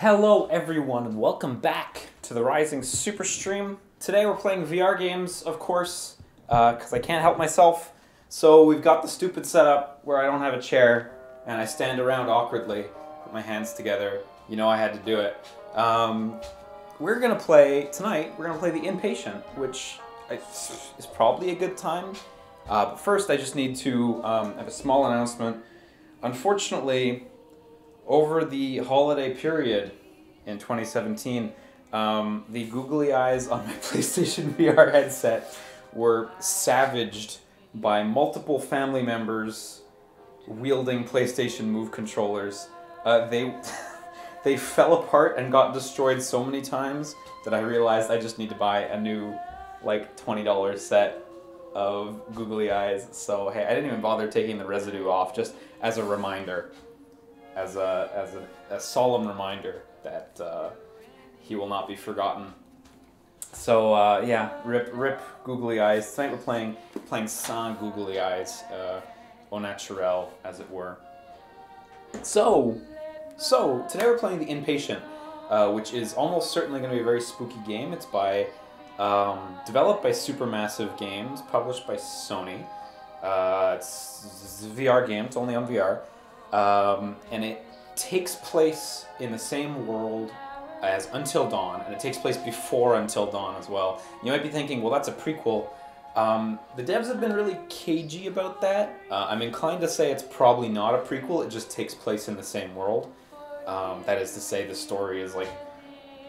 Hello, everyone, and welcome back to the Rising Super Stream. Today we're playing VR games, of course, because I can't help myself. So we've got the stupid setup where I don't have a chair and I stand around awkwardly, put my hands together. You know I had to do it. Um, we're gonna play tonight. We're gonna play the Inpatient, which is probably a good time. Uh, but first, I just need to um, have a small announcement. Unfortunately, over the holiday period in 2017, um, the googly eyes on my PlayStation VR headset were savaged by multiple family members wielding PlayStation Move controllers. Uh, they they fell apart and got destroyed so many times that I realized I just need to buy a new like twenty dollars set of googly eyes. So hey, I didn't even bother taking the residue off, just as a reminder, as a as a, a solemn reminder that uh, he will not be forgotten. So uh, yeah, rip rip googly eyes. Tonight we're playing playing sans googly eyes, uh, au naturel, as it were. So, so today we're playing the Inpatient, uh, which is almost certainly going to be a very spooky game. It's by um, developed by Supermassive Games, published by Sony. Uh, it's, it's a VR game. It's only on VR, um, and it takes place in the same world as Until Dawn, and it takes place before Until Dawn as well. You might be thinking, well, that's a prequel. Um, the devs have been really cagey about that. Uh, I'm inclined to say it's probably not a prequel. It just takes place in the same world. Um, that is to say, the story is like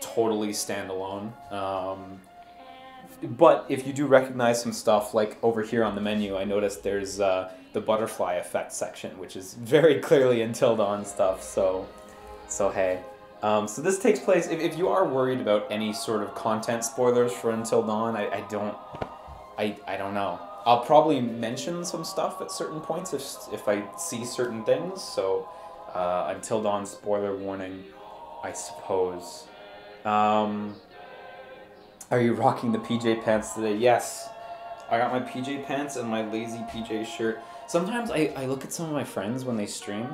totally standalone. Um, but if you do recognize some stuff, like over here on the menu, I noticed there's uh, the butterfly effect section, which is very clearly Until Dawn stuff. So, so hey. Um, so this takes place. If, if you are worried about any sort of content spoilers for Until Dawn, I, I don't. I, I don't know. I'll probably mention some stuff at certain points if if I see certain things. So, uh, Until Dawn spoiler warning, I suppose. Um, are you rocking the PJ pants today? Yes. I got my PJ pants and my lazy PJ shirt. Sometimes I, I look at some of my friends when they stream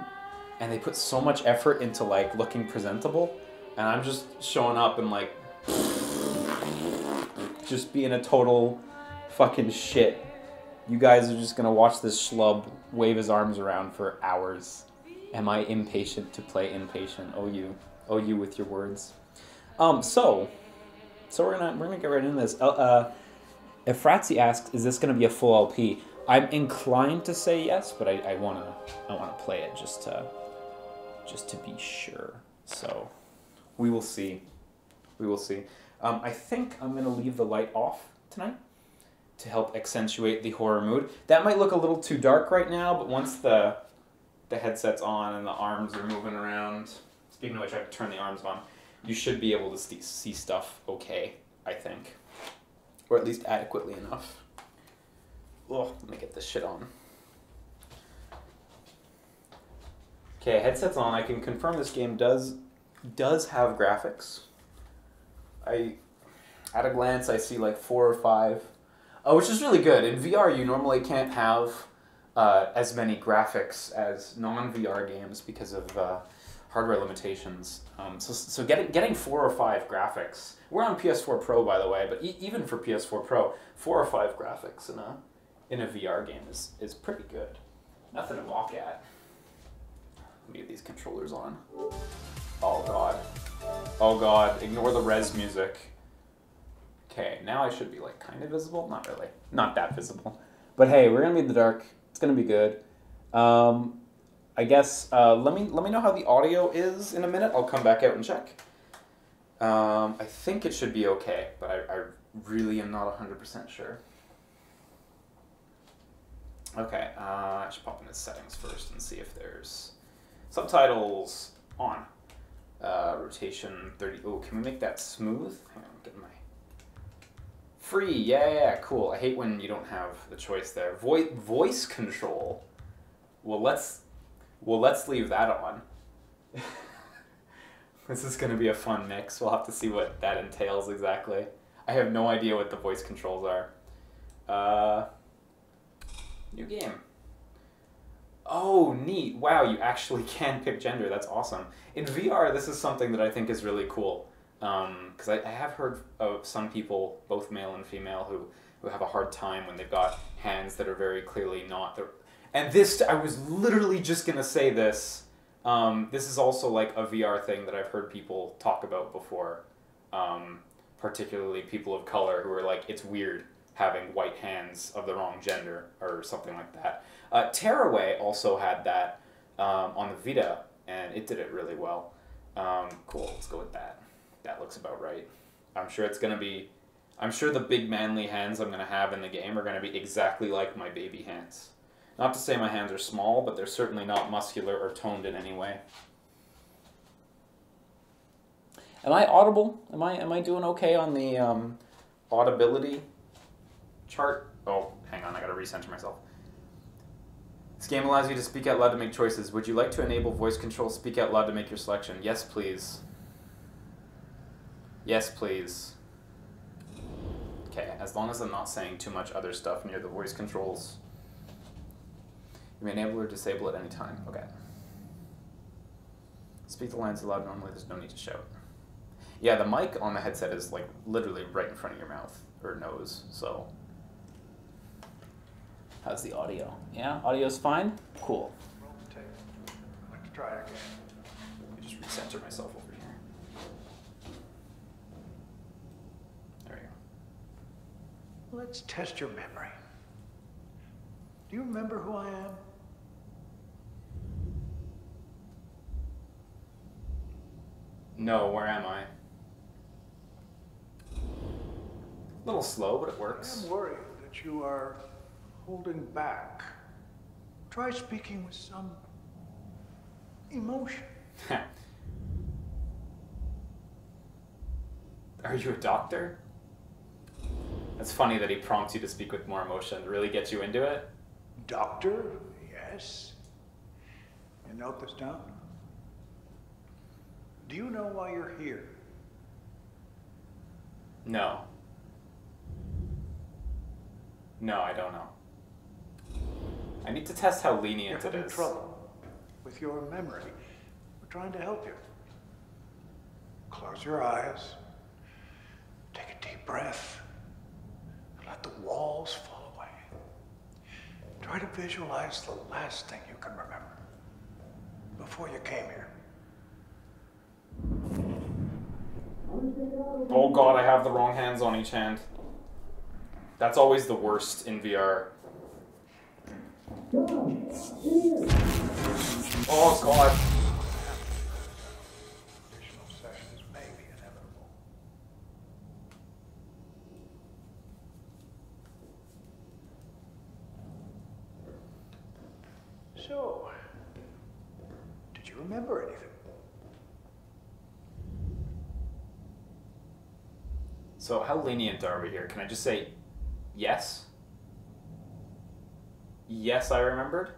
and they put so much effort into like looking presentable and I'm just showing up and like just being a total fucking shit. You guys are just gonna watch this schlub wave his arms around for hours. Am I impatient to play impatient? Oh you. Oh you with your words. Um, so so we're gonna we're gonna get right into this. Uh, uh Efratzi asks, "Is this gonna be a full LP?" I'm inclined to say yes, but I, I wanna I wanna play it just to just to be sure. So we will see. We will see. Um, I think I'm gonna leave the light off tonight to help accentuate the horror mood. That might look a little too dark right now, but once the the headset's on and the arms are moving around. Speaking of which, I have to turn the arms on you should be able to see, see stuff okay, I think. Or at least adequately enough. Let me get this shit on. Okay, headset's on. I can confirm this game does does have graphics. I at a glance I see like four or five, uh, which is really good. In VR, you normally can't have uh, as many graphics as non VR games because of uh, hardware limitations. Um, so so getting getting four or five graphics. We're on PS4 Pro by the way, but e- even for PS4 Pro, four or five graphics in a in a VR game is is pretty good. Nothing to walk at. Let me get these controllers on. Oh god. Oh god. Ignore the res music. Okay, now I should be like kind of visible. Not really. Not that visible. But hey, we're gonna be in the dark. It's gonna be good. Um, I guess uh, let me let me know how the audio is in a minute. I'll come back out and check. Um, I think it should be okay, but I, I really am not hundred percent sure. Okay, uh, I should pop into settings first and see if there's subtitles on. Uh, rotation thirty. Oh, can we make that smooth? Hang on, my free. Yeah, yeah, cool. I hate when you don't have the choice there. Voice voice control. Well, let's well, let's leave that on. this is going to be a fun mix. We'll have to see what that entails exactly. I have no idea what the voice controls are. Uh, new game. Oh, neat. Wow, you actually can pick gender. That's awesome. In VR, this is something that I think is really cool. Because I, I have heard of some people, both male and female, who, who have a hard time when they've got hands that are very clearly not the. And this, I was literally just going to say this. Um, this is also like a VR thing that I've heard people talk about before. Um, particularly people of color who are like, it's weird having white hands of the wrong gender or something like that. Uh, Tearaway also had that um, on the Vita, and it did it really well. Um, cool, let's go with that. That looks about right. I'm sure it's gonna be. I'm sure the big manly hands I'm gonna have in the game are gonna be exactly like my baby hands. Not to say my hands are small, but they're certainly not muscular or toned in any way. Am I audible? Am I am I doing okay on the um, audibility chart? Oh, hang on, I gotta recenter myself. This game allows you to speak out loud to make choices. Would you like to enable voice control? Speak out loud to make your selection. Yes, please. Yes, please. Okay, as long as I'm not saying too much other stuff near the voice controls. You may enable or disable at any time. Okay. Speak the lines aloud normally, there's no need to shout. Yeah, the mic on the headset is like literally right in front of your mouth or nose, so. How's the audio? Yeah, audio's fine? Cool. Roll the tape. Let's try again. Let me just recenter myself over here. There we go. Let's test your memory. Do you remember who I am? No, where am I? A little slow, but it works. I am worried that you are holding back. Try speaking with some emotion. Are you a doctor? It's funny that he prompts you to speak with more emotion. Really gets you into it? Doctor, yes. You note this down? Do you know why you're here? No. No, I don't know. I need to test how lenient You're it having is. trouble with your memory. We're trying to help you. Close your eyes. Take a deep breath. And let the walls fall away. Try to visualize the last thing you can remember before you came here. Oh god, I have the wrong hands on each hand. That's always the worst in VR. Oh god. So, did you remember anything? So how lenient are we here? Can I just say yes? Yes, I remembered.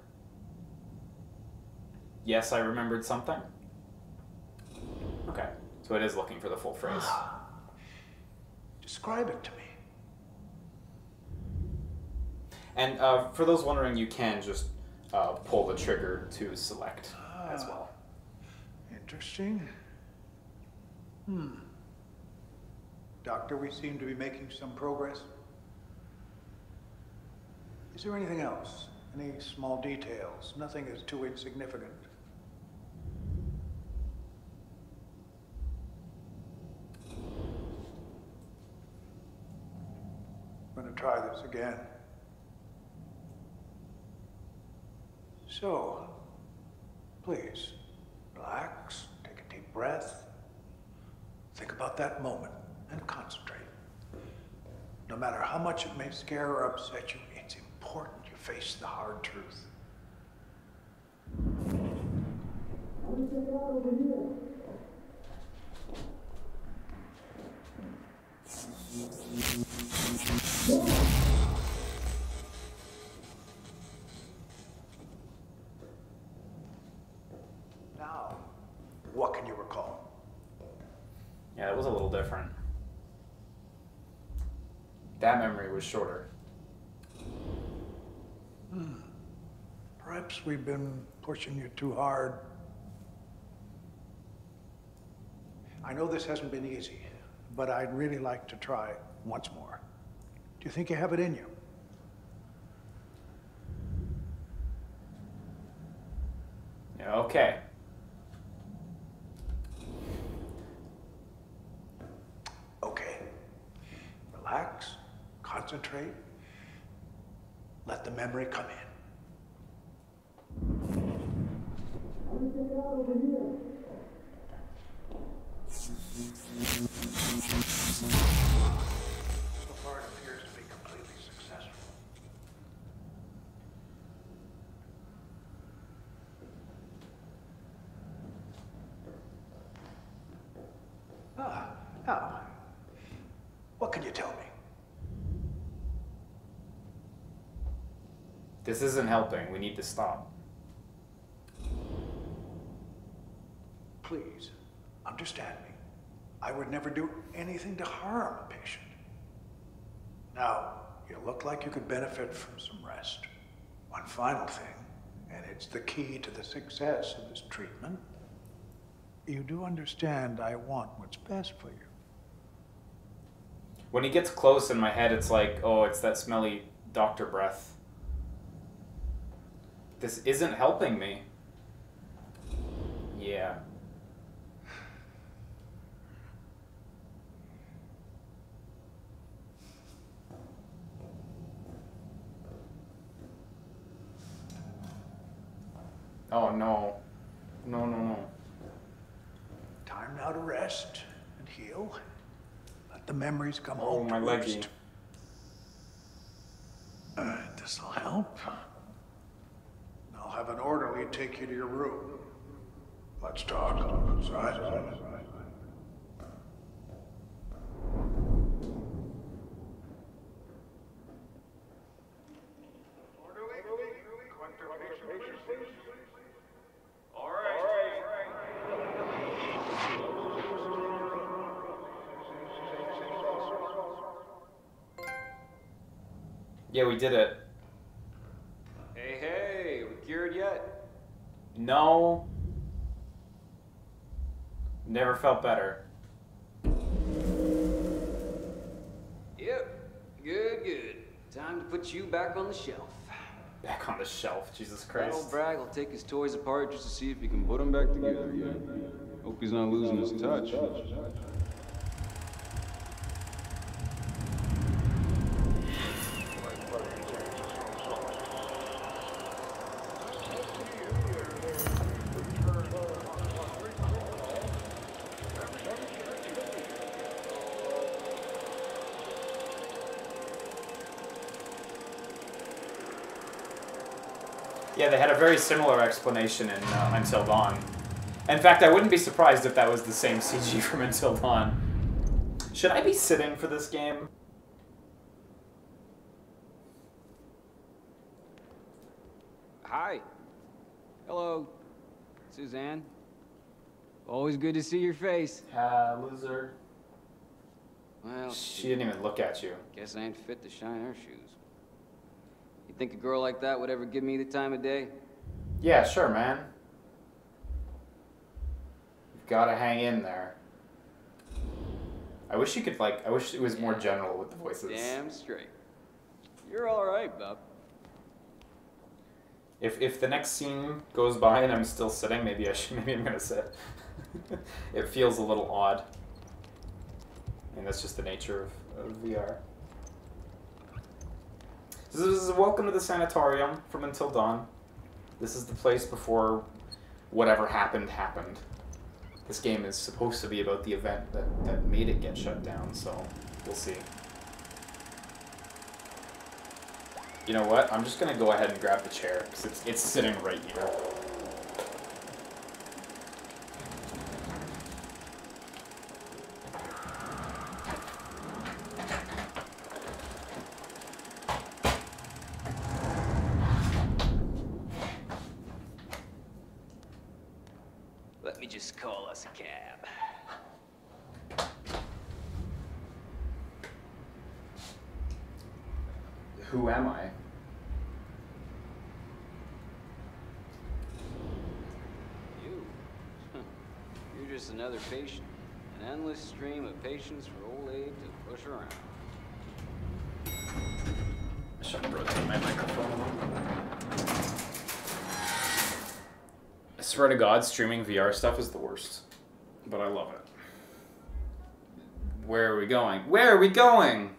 Yes, I remembered something. Okay, so it is looking for the full phrase. Describe it to me. And uh, for those wondering, you can just uh, pull the trigger to select as well. Interesting. Hmm. Doctor, we seem to be making some progress. Is there anything else? Any small details? Nothing is too insignificant. I'm going to try this again. So, please, relax, take a deep breath, think about that moment, and concentrate. No matter how much it may scare or upset you, important you face the hard truth. Now, what can you recall? Yeah, it was a little different. That memory was shorter. Perhaps we've been pushing you too hard. I know this hasn't been easy, but I'd really like to try once more. Do you think you have it in you? Okay. Okay. Relax, concentrate, let the memory come in. This isn't helping. We need to stop. Please, understand me. I would never do anything to harm a patient. Now, you look like you could benefit from some rest. One final thing, and it's the key to the success of this treatment. You do understand I want what's best for you. When he gets close in my head, it's like, oh, it's that smelly doctor breath. This isn't helping me. Yeah. Oh no. No, no, no. Time now to rest and heal. Let the memories come Oh, home my to leggy. Uh, this'll help. I'll have an orderly take you to your room. Let's talk. Outside. Yeah, we did it. Hey, hey, we cured yet? No. Never felt better. Yep, good, good. Time to put you back on the shelf. Back on the shelf, Jesus That Christ. old Bragg will take his toys apart just to see if he can put them back together again. Hope he's not losing his touch. Very similar explanation in uh, Until Dawn. In fact, I wouldn't be surprised if that was the same CG from Until Dawn. Should I be sitting for this game? Hi. Hello, Suzanne. Always good to see your face. Ah, loser. Well, She didn't even look at you. guess I ain't fit to shine her shoes. You think a girl like that would ever give me the time of day? Yeah, sure, man. You've gotta hang in there. I wish you could, like, I wish it was more general with the voices. Damn straight. You're all right, bub. If if the next scene goes by and I'm still sitting, maybe I should maybe I'm gonna sit. it feels a little odd. And that's just the nature of, of VR. This is welcome to the sanatorium from Until Dawn. This is the place before whatever happened happened. This game is supposed to be about the event that, that made it get shut down, so we'll see. You know what? I'm just gonna go ahead and grab the chair because it's it's sitting right here. Let me just call us a cab. Who am I? just another patient. An endless for old Abe to push around. I should rotate my microphone. I swear to God, streaming VR stuff is the worst. But I love it. Where are we going? Where are we going?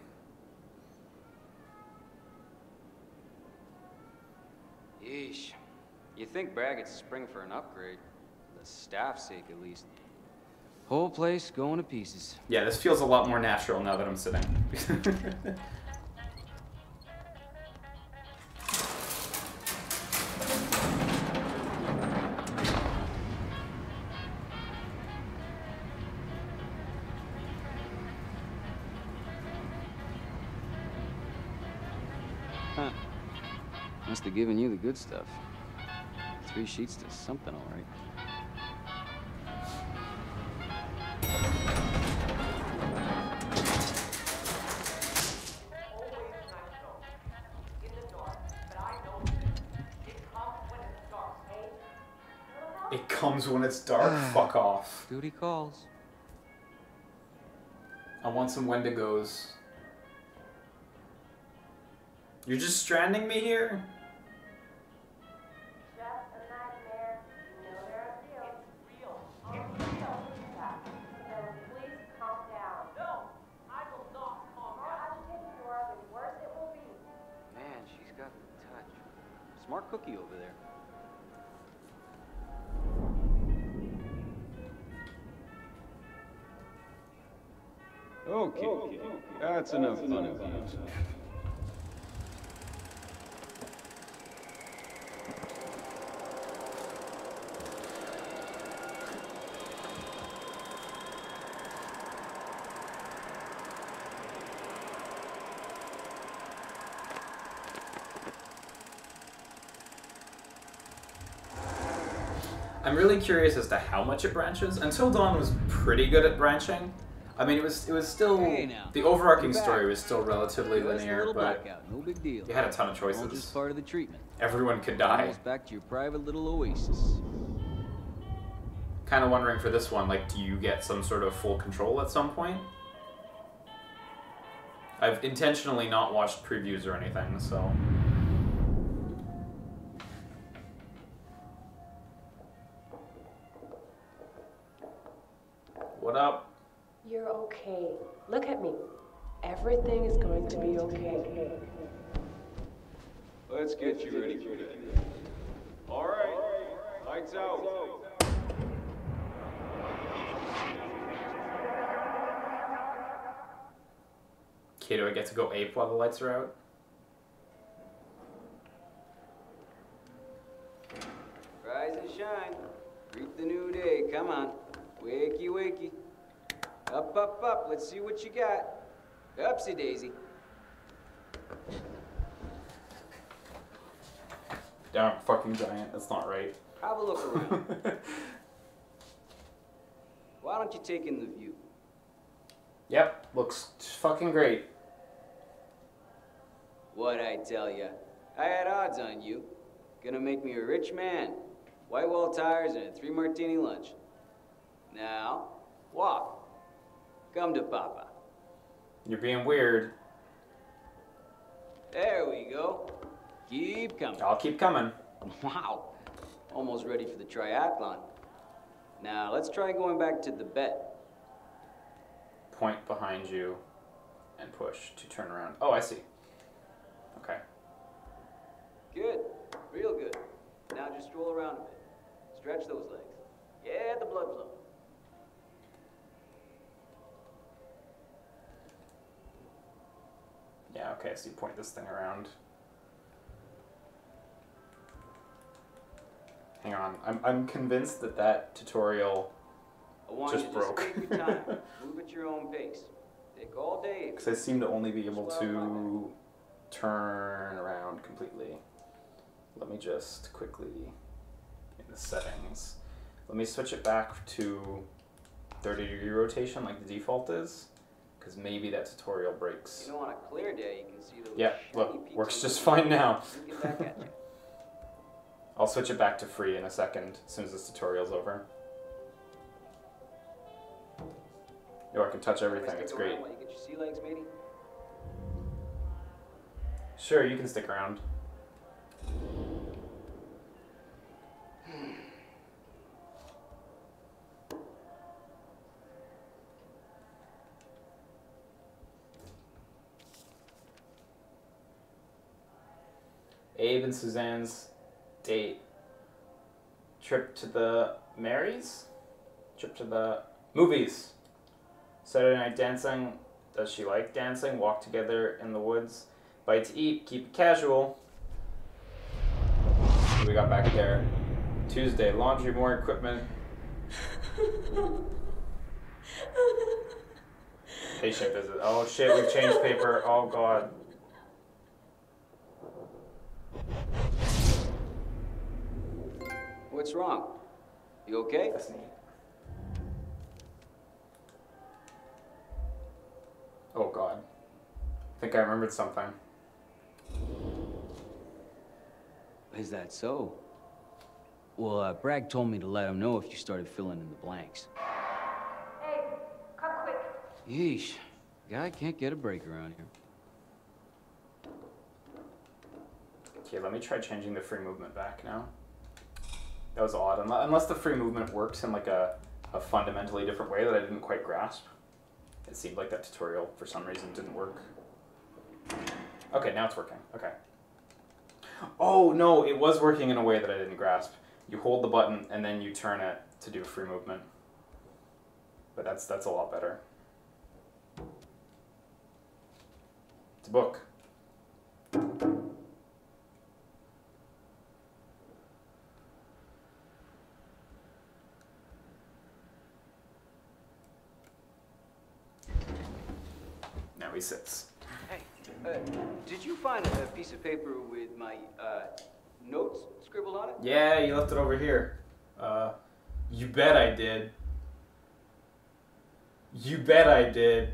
Yeesh. You think Braggett's spring for an upgrade? The staff's sake, at least. Whole place going to pieces. Yeah, this feels a lot more natural now that I'm sitting. Huh. Must have given you the good stuff. Three sheets to something, all right. It's dark. Fuck off. Duty calls. I want some Wendigos. You're just stranding me here? Just cookie over You Okay, that's enough fun of you. I'm really curious as to how much it branches. Until Dawn was pretty good at branching. I mean, it was it was still Hey, the overarching story was still relatively linear, but no big deal. you had a ton of All choices. just part of the treatment. Everyone could die. Back to your private little oasis. Kind of wondering for this one, like, do you get some sort of full control at some point? I've intentionally not watched previews or anything, so. Look at me. Everything is going to be okay. Let's get you ready for that. All right, lights out. Okay, do I get to go ape while the lights are out? Let's see what you got. Upsy daisy. Damn, fucking giant. That's not right. Have a look around. Why don't you take in the view? yep, looks fucking great. What I tell ya? I had odds on you. Gonna make me a rich man. White wall tires and a three martini lunch. Now, walk. Come to Papa. You're being weird. There we go. Keep coming. I'll keep coming. Wow. Almost ready for the triathlon. Now, let's try going back to the bed. Point behind you and push to turn around. Oh, I see. Okay. Good. Real good. Now just stroll around a bit. Stretch those legs. Yeah, the blood flow. Yeah, okay, so you point this thing around. Hang on. I'm, I'm convinced that that tutorial, I want Just broke. take your time. Move at your own pace. Take all day. because I seem to only be able to turn around completely. Let me just quickly, in the settings, let me switch it back to 30 degree rotation like the default is, because maybe that tutorial breaks. You know, on a clear day, you can see those Yeah, look, works just fine now. Get back at you. I'll switch it back to free in a second as soon as this tutorial's over. Yo, I can touch everything. It's great. While you get your sea legs. Sure, you can stick around. Abe and Suzanne's date. Trip to the Marys? Trip to the movies. Saturday night dancing. Does she like dancing? Walk together in the woods. Bite to eat. Keep it casual. We got back there? Tuesday. Laundry, more equipment. Patient visit. Oh shit, we've changed paper. Oh god. What's wrong? You okay? That's neat. Oh god. I think I remembered something. Is that so? Well, uh, Bragg told me to let him know if you started filling in the blanks. Hey, come quick. Yeesh. Guy can't get a break around here. Okay, let me try changing the free movement back now. That was odd. Unless the free movement works in like a, a fundamentally different way that I didn't quite grasp. It seemed like that tutorial for some reason didn't work. Okay, now it's working. Okay. Oh no, it was working in a way that I didn't grasp. You hold the button and then you turn it to do a free movement. But that's that's a lot better. It's a book. He sits. Hey, uh, did you find a piece of paper with my uh, notes scribbled on it? Yeah, you left it over here. Uh, you bet I did. You bet I did.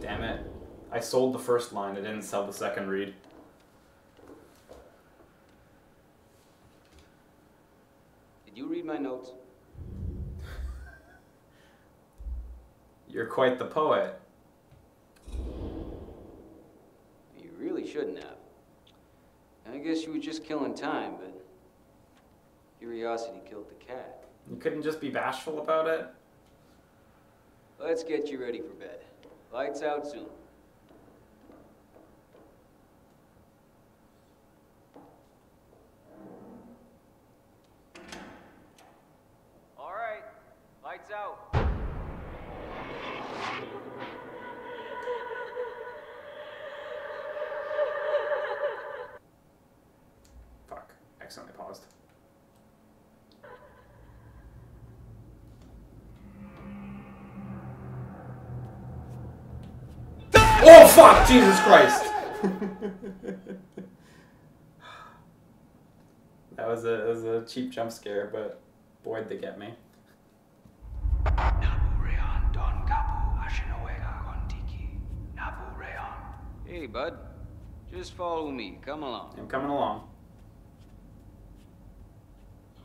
Damn it. I sold the first line, I didn't sell the second read. Did you read my notes? You're quite the poet. You really shouldn't have. I guess you were just killing time, but curiosity killed the cat. You couldn't just be bashful about it? Let's get you ready for bed. Lights out soon. All right, lights out. Fuck. Accidentally paused. Oh fuck! Jesus Christ! that was a was a cheap jump scare, but boy did they get me. Nabureon Don Kapu Ashinoega Kontiki. Nabureon. Hey, bud. Just follow me. Come along. I'm coming along.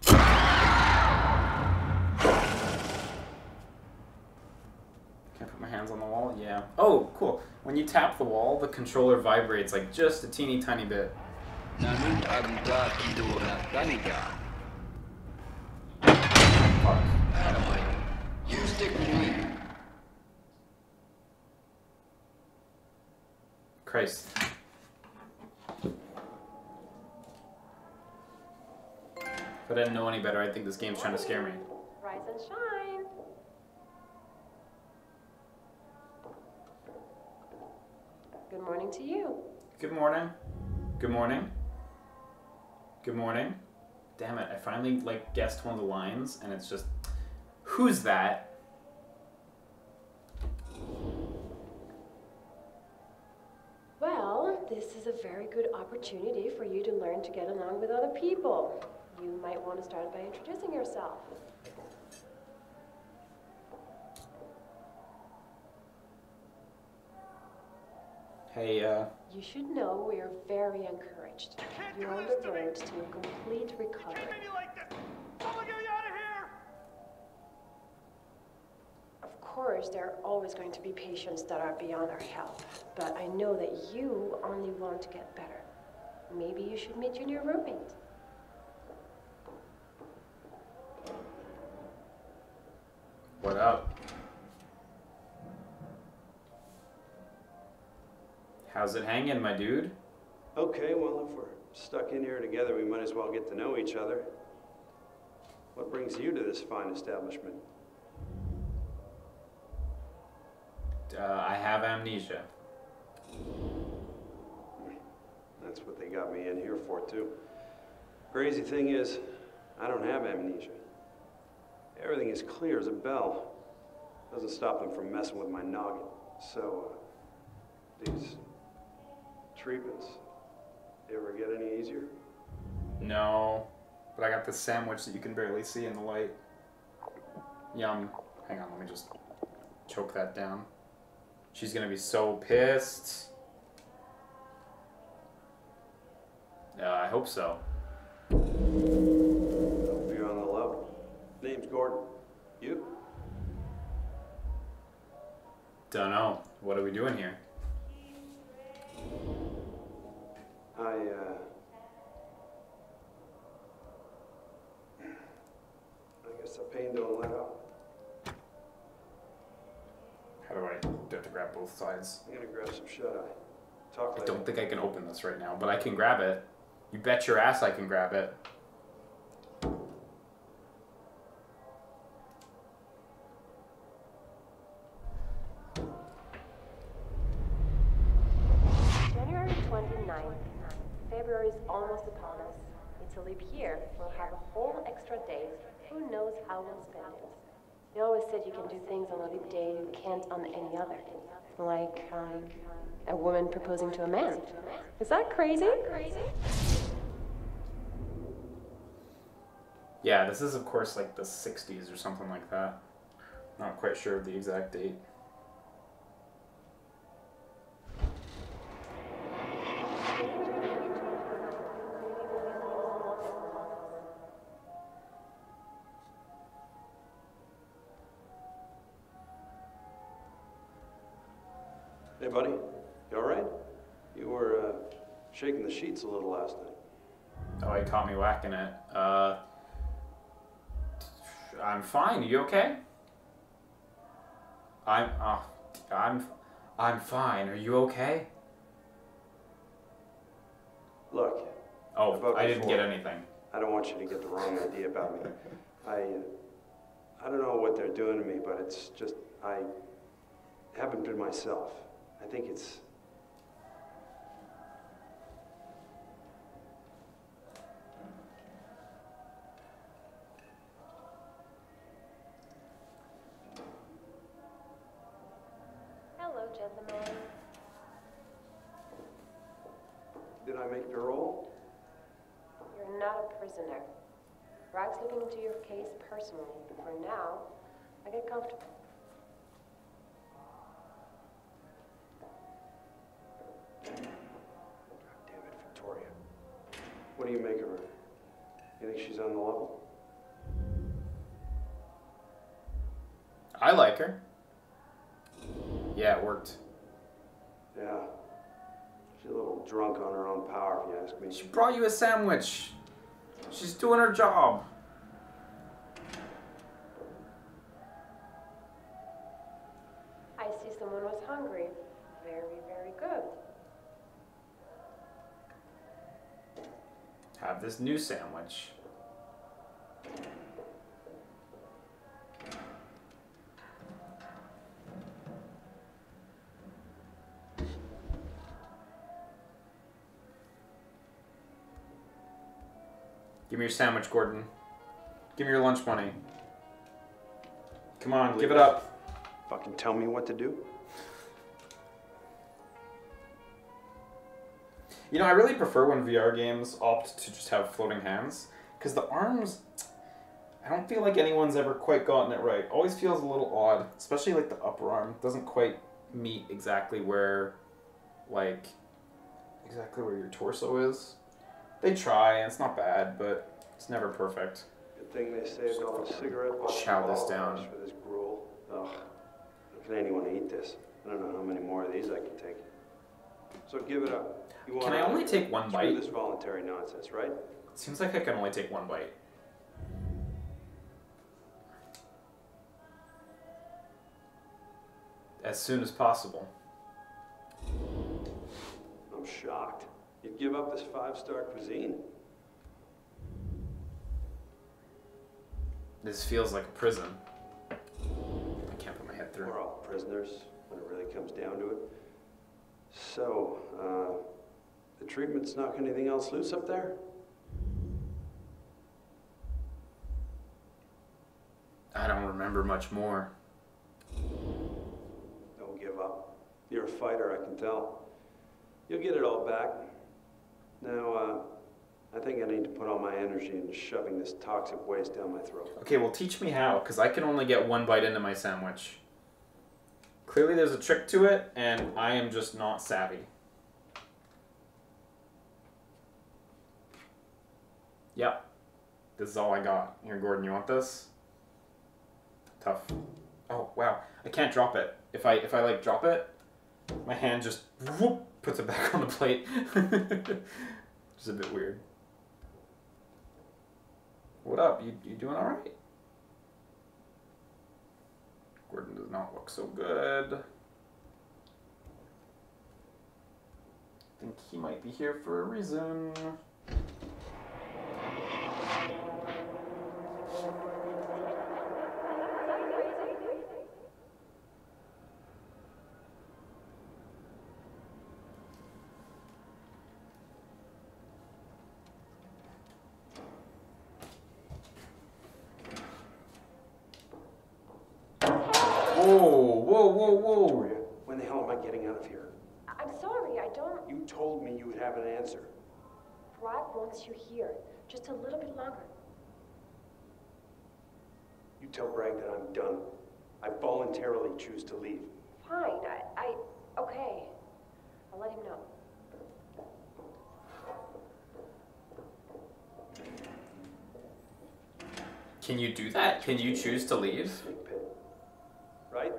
Can I put my hands on the wall? Yeah. Oh, cool. When you tap the wall, the controller vibrates like just a teeny tiny bit. Christ. If I didn't know any better, I'd think this game's trying to scare me. Rise and shine. Good morning to you. Good morning. Good morning. Good morning. Damn it, I finally like guessed one of the lines and it's just who's that? Well, this is a very good opportunity for you to learn to get along with other people. You might want to start by introducing yourself. Hey, uh, You should know we are very encouraged. You're on the road to a complete recovery. Of course, there are always going to be patients that are beyond our help, but I know that you only want to get better. Maybe you should meet your new roommate. What up? How's it hanging, my dude? Okay, well, if we're stuck in here together, we might as well get to know each other. What brings you to this fine establishment? Uh, I have amnesia. That's what they got me in here for, too. Crazy thing is, I don't have amnesia. Everything is clear as a bell. Doesn't stop them from messing with my noggin. So, uh, these treatments, ever get any easier? No, but I got this sandwich that you can barely see in the light. Yum. Hang on, let me just choke that down. She's gonna be so pissed. Uh, I hope so. Hope you're on the level. Name's Gordon. You? Dunno. What are we doing here? I, uh. I guess the pain don't let up. How do I do I have to grab both sides? I'm gonna grab some shut eye. Talk I later. don't think I can open this right now, but I can grab it. You bet your ass I can grab it. January 29th. February is almost upon us. It's a leap We'll have a whole extra day. Who knows how we'll spend it? They always said you can do things on a day you can't on any other. Like, um, a woman proposing to a man. Is that? Crazy? Yeah, this is of course like the 60s or something like that. Not quite sure of the exact date. The sheets a little last night. Oh, he caught me whacking it. Uh, I'm fine. You okay? I'm. Uh, I'm. I'm fine. Are you okay? Look, Oh, I didn't before. get anything. I don't want you to get the wrong idea about me. I, uh, I don't know what they're doing to me, but it's just, I haven't been myself. I think it's, personally. For now, I get comfortable. God damn it, Victoria. What do you make of her? You think she's on the level? I like her. Yeah, it worked. Yeah. She's a little drunk on her own power, if you ask me. She brought you a sandwich. She's doing her job. This new sandwich. Give me your sandwich, Gordon. Give me your lunch money. Come on, give it up. Fucking tell me what to do? You know, I really prefer when VR games opt to just have floating hands because the arms. I don't feel like anyone's ever quite gotten it right. Always feels a little odd, especially like the upper arm doesn't quite meet exactly where, like, exactly where your torso is. They try, and it's not bad, but it's never perfect. Good thing they saved all the cigarette Chow this down. for this gruel. Ugh. Can anyone eat this? I don't know how many more of these I can take. So give it up. You want Can I only take one bite? this voluntary nonsense, right? It Seems like I can only take one bite. As soon as possible. I'm shocked. You'd give up this five-star cuisine. This feels like a prison. I can't put my head through. We're all prisoners when it really comes down to it. So, uh, the treatment's knock anything else loose up there? I don't remember much more. Don't give up. You're a fighter, I can tell. You'll get it all back. Now, uh, I think I need to put all my energy into shoving this toxic waste down my throat. Okay, well, teach me how, because I can only get one bite into my sandwich. Clearly, there's a trick to it, and I am just not savvy. Yep. This is all I got. Here, Gordon, you want this? Tough. Oh, wow. I can't drop it. If I, if I like, drop it, my hand just whoop, puts it back on the plate. Is a bit weird. What up? You, you doing alright? Gordon does not look so good. I think he might be here for a reason. Whoa, whoa, whoa, whoa. Victoria, when the hell am I getting out of here? I'm sorry, I don't. You told me you would have an answer. Bragg wants you here. Just a little bit longer. You tell Bragg that I'm done. I voluntarily choose to leave. Fine, I, I. Okay. I'll let him know. Can you do that? Can you choose to leave? Right?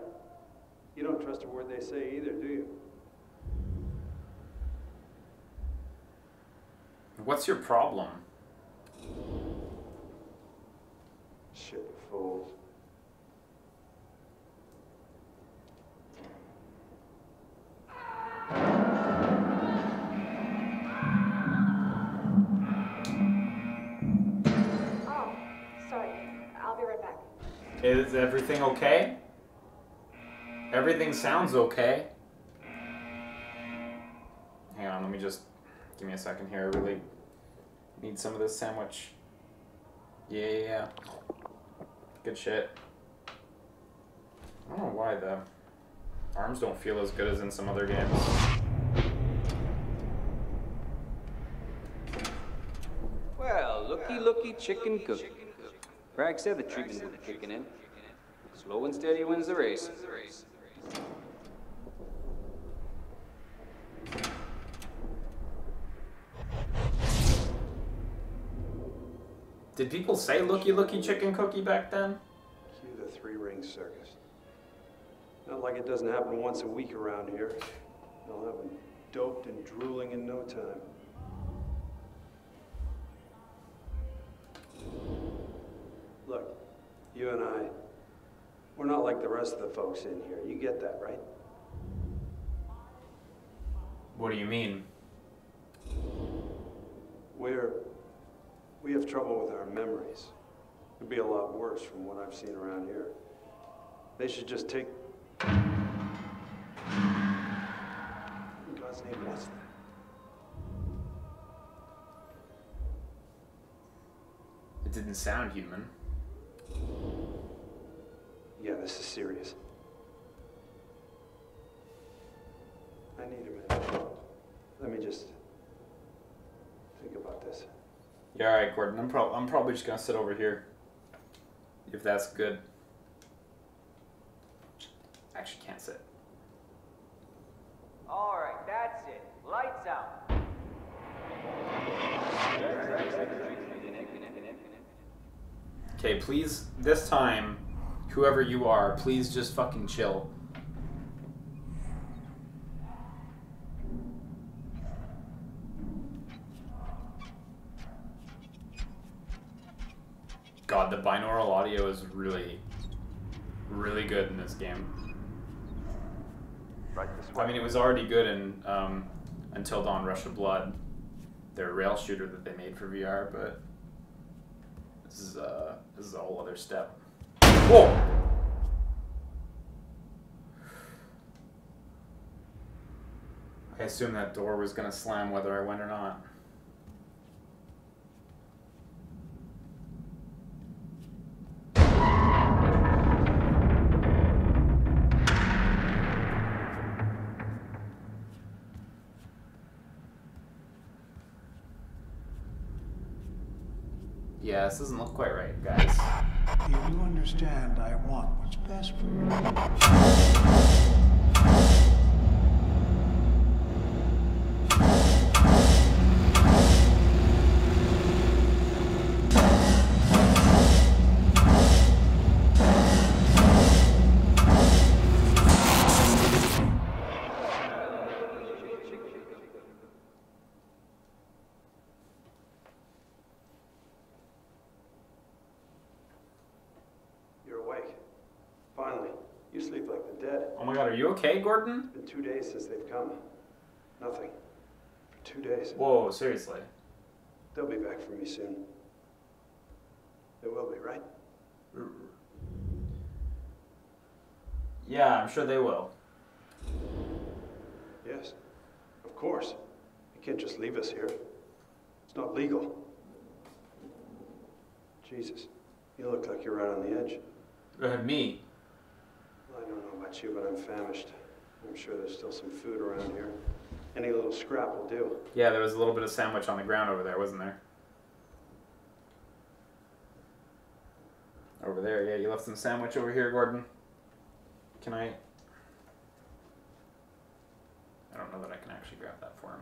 You don't trust a word they say either, do you? What's your problem? Shit, fools. Oh, sorry. I'll be right back. Is everything okay? Everything sounds okay. Hang on, let me just give me a second here. Really need some of this sandwich. Yeah, yeah, yeah. Good shit. I don't know why the arms don't feel as good as in some other games. Well, looky, looky, chicken cook. Bragg said the treatment would be kicking in. Slow and steady wins the race. Did people say looky looky chicken cookie back then? Cue the three-ring circus. Not like it doesn't happen once a week around here. They'll have them doped and drooling in no time. Look, you and I, we're not like the rest of the folks in here. You get that, right? What do you mean? We're, we have trouble with our memories. It'd be a lot worse from what I've seen around here. They should just take. In God's name, what's that? It didn't sound human. Yeah, this is serious. I need a minute. Let me just think about this. Yeah, all right, Gordon. I'm, prob- I'm probably just gonna sit over here. If that's good. Actually, can't sit. All right, that's it. Lights out. Okay, please. This time, whoever you are, please just fucking chill. God, the binaural audio is really, really good in this game. Right this I mean, it was already good in um, Until Dawn Rush of Blood, their rail shooter that they made for VR, but this is uh, this is a whole other step. Whoa! I assume that door was gonna slam whether I went or not. Yeah, this doesn't look quite right, guys. You understand I want what's best for you. You're awake. Finally. You sleep like the dead. Oh my god, are you okay, Gordon? It's been two days since they've come. Nothing. For two days. Whoa, seriously. They'll be back for me soon. They will be, right? Yeah, I'm sure they will. Yes. Of course. You can't just leave us here. It's not legal. Jesus. You look like you're right on the edge. Uh, me. Well, I don't know about you, but I'm famished. I'm sure there's still some food around here. Any little scrap will do. Yeah, there was a little bit of sandwich on the ground over there, wasn't there? Over there, yeah, you left some sandwich over here, Gordon. Can I? I don't know that I can actually grab that for him.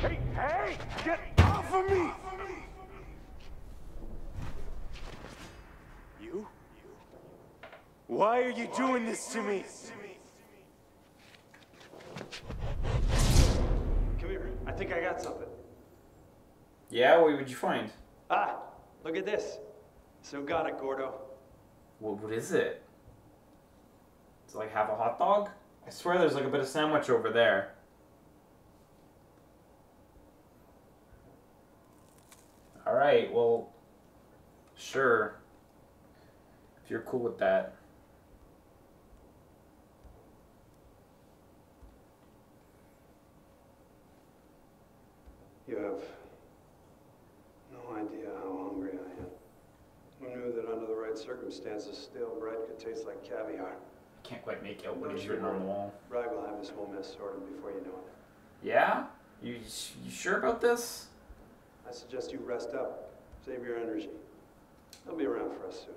Hey, hey! Get off of me! You? Why are you doing this to me? Come here. I think I got something. Yeah, what would you find? Ah, look at this. So got it, Gordo. What, what is it? It's like half a hot dog? I swear there's like a bit of sandwich over there. Alright, well, sure. If you're cool with that. You have no idea how hungry I am. Who knew that under the right circumstances, stale bread could taste like caviar? I can't quite make out what is written on the wall. Bragg will have this whole mess sorted before you know it. Yeah? You, you sure about this? I suggest you rest up, save your energy. They'll be around for us soon.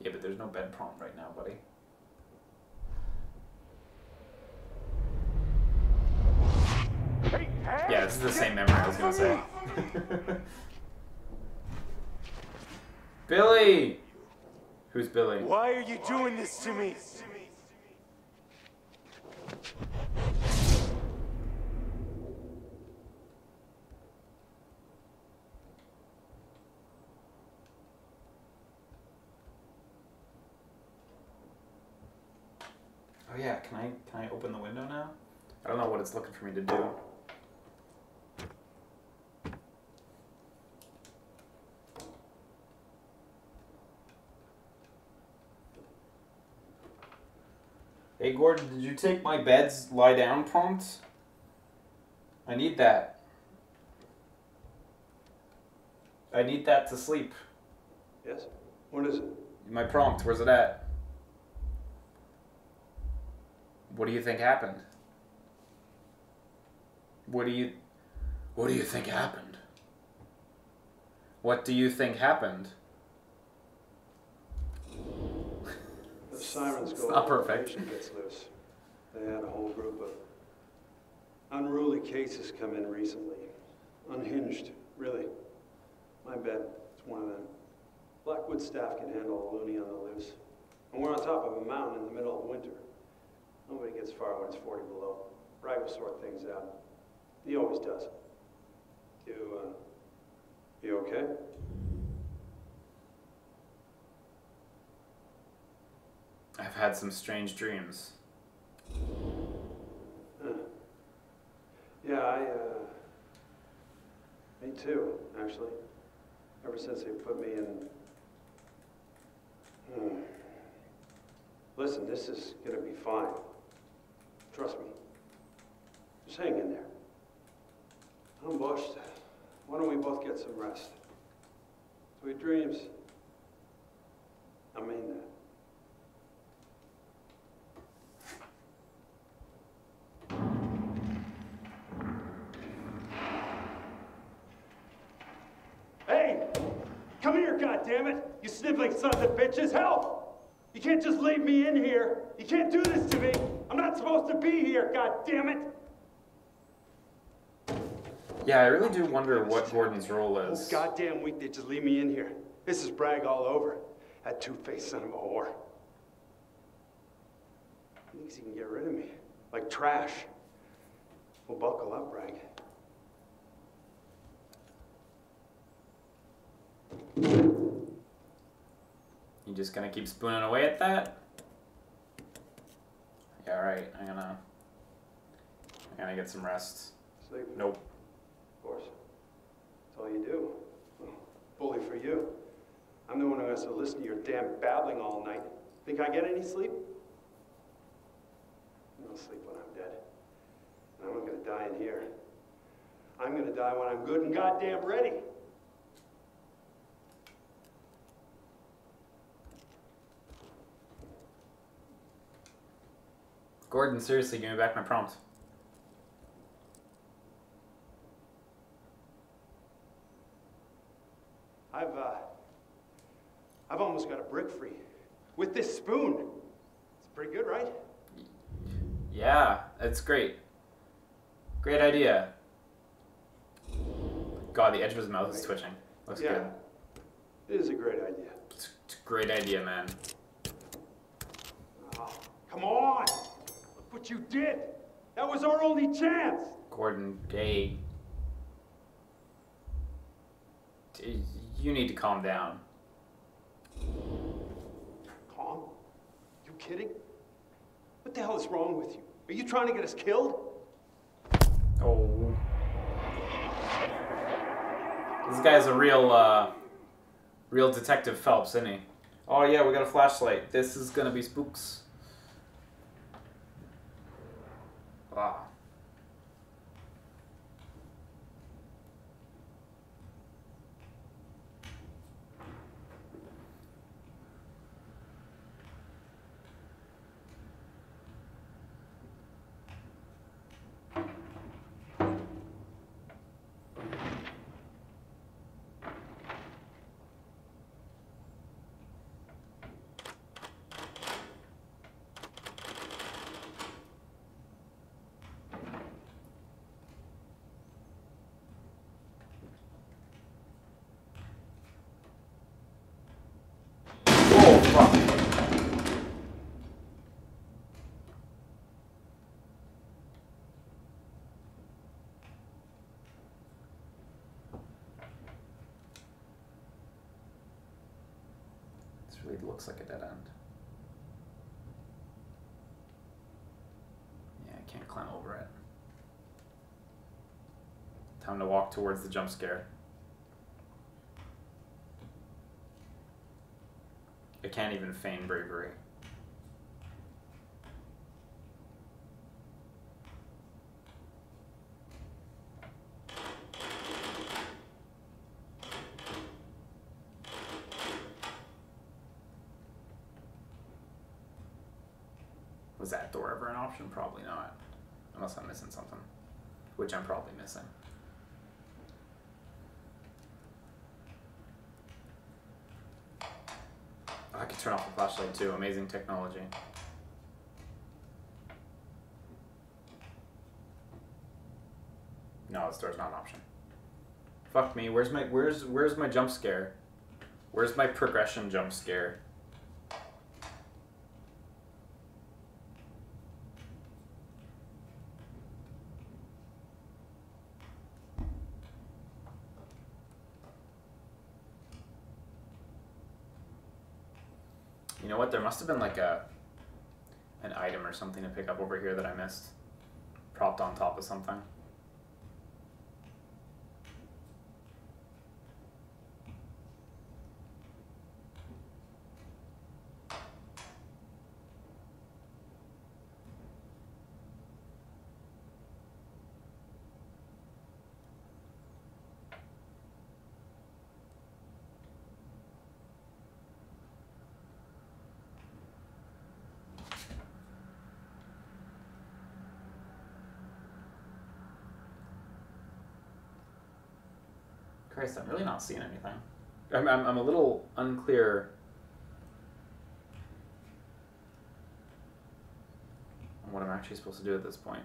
Yeah, but there's no bed prompt right now, buddy. Yeah, this is the same memory I was gonna say. Billy! Who's Billy? Why are you doing this to me? Oh yeah, can I can I open the window now? I don't know what it's looking for me to do. Gordon, did you take my bed's lie down prompt? I need that. I need that to sleep. Yes? What is it? My prompt, where's it at? What do you think happened? What do you What do you think happened? What do you think happened? Sirens go not perfect. gets loose. They had a whole group of unruly cases come in recently. Unhinged, really. My bad. It's one of them. Blackwood staff can handle a loony on the loose. And we're on top of a mountain in the middle of winter. Nobody gets far when it's 40 below. Bragg will sort things out. He always does. You, uh, you okay? I've had some strange dreams. Huh. Yeah, I, uh, me too, actually. Ever since they put me in. Hmm. Listen, this is gonna be fine. Trust me. Just hang in there. I'm bushed. Why don't we both get some rest? Sweet dreams. I mean of! Help! You can't just leave me in here! You can't do this to me! I'm not supposed to be here, god damn it. Yeah, I really do wonder what Gordon's role Oh, is. goddamn week they just leave me in here. This is Bragg all over. That two-faced son of a whore. He thinks he can get rid of me. Like trash. Well, buckle up, Bragg. You just gonna keep spooning away at that? Yeah, right. I'm gonna. I'm gonna get some rest. Sleep, Nope. of course. That's all you do. Bully for you. I'm the one who has to listen to your damn babbling all night. Think I get any sleep? No sleep when I'm dead. And I'm not gonna die in here. I'm gonna die when I'm good and goddamn ready. Gordon, seriously, give me back my prompt. I've, uh, I've almost got a brick free. With this spoon. It's pretty good, right? Yeah, it's great. Great idea. God, the edge of his mouth is twitching. Looks yeah. good. It is a great idea. It's, it's a great idea, man. Oh, come on! Look what you did! That was our only chance! Gordon, hey. You need to calm down. Calm? You kidding? What the hell is wrong with you? Are you trying to get us killed? Oh. This guy's a real, uh, real Detective Phelps, isn't he? Oh yeah, we got a flashlight. This is gonna be spooks. Ah. Oh fuck. This really looks like a dead end. Yeah, I can't climb over it. Time to walk towards the jump scare. I can't even feign bravery. Was that door ever an option? Probably not. Unless I'm missing something. Which I'm probably missing. I could turn off the flashlight too. Amazing technology. No, this door's not an option. Fuck me. Where's my where's where's my jump scare? Where's my progression jump scare? You know what? There must have been like a an item or something to pick up over here that I missed. Propped on top of something. Christ, I'm really not seeing anything. I'm, I'm, I'm a little unclear on what I'm actually supposed to do at this point.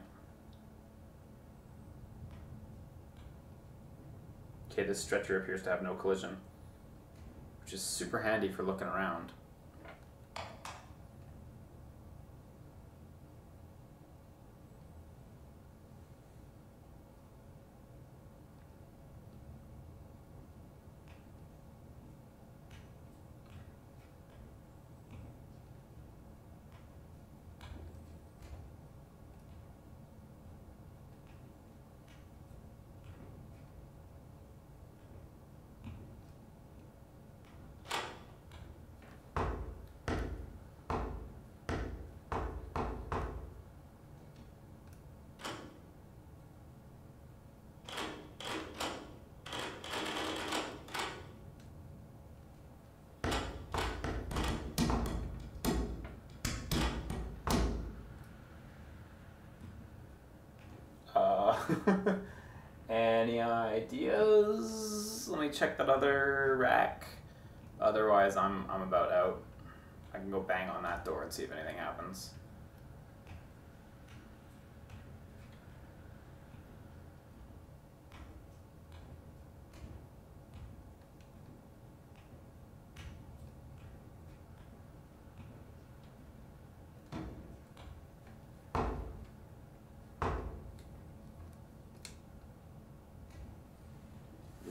Okay, this stretcher appears to have no collision, which is super handy for looking around. Uh, any uh, ideas? Let me check that other rack. Otherwise, I'm I'm about out. I can go bang on that door and see if anything happens.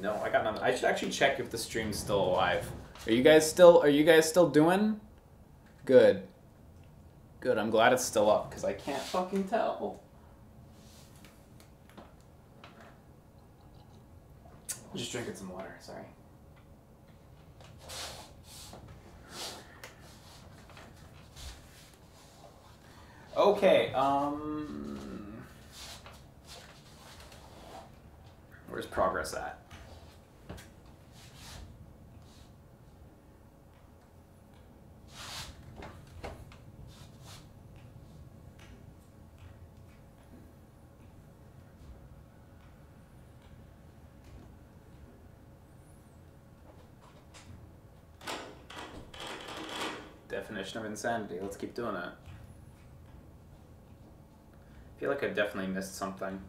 No, I should actually check if the stream's still alive. Are you guys still are you guys still doing? Good. Good. I'm glad it's still up cuz I can't fucking tell. Just drinking some water, sorry. Okay, um Where's progress at? Definition of insanity. Let's keep doing it. I feel like I definitely missed something.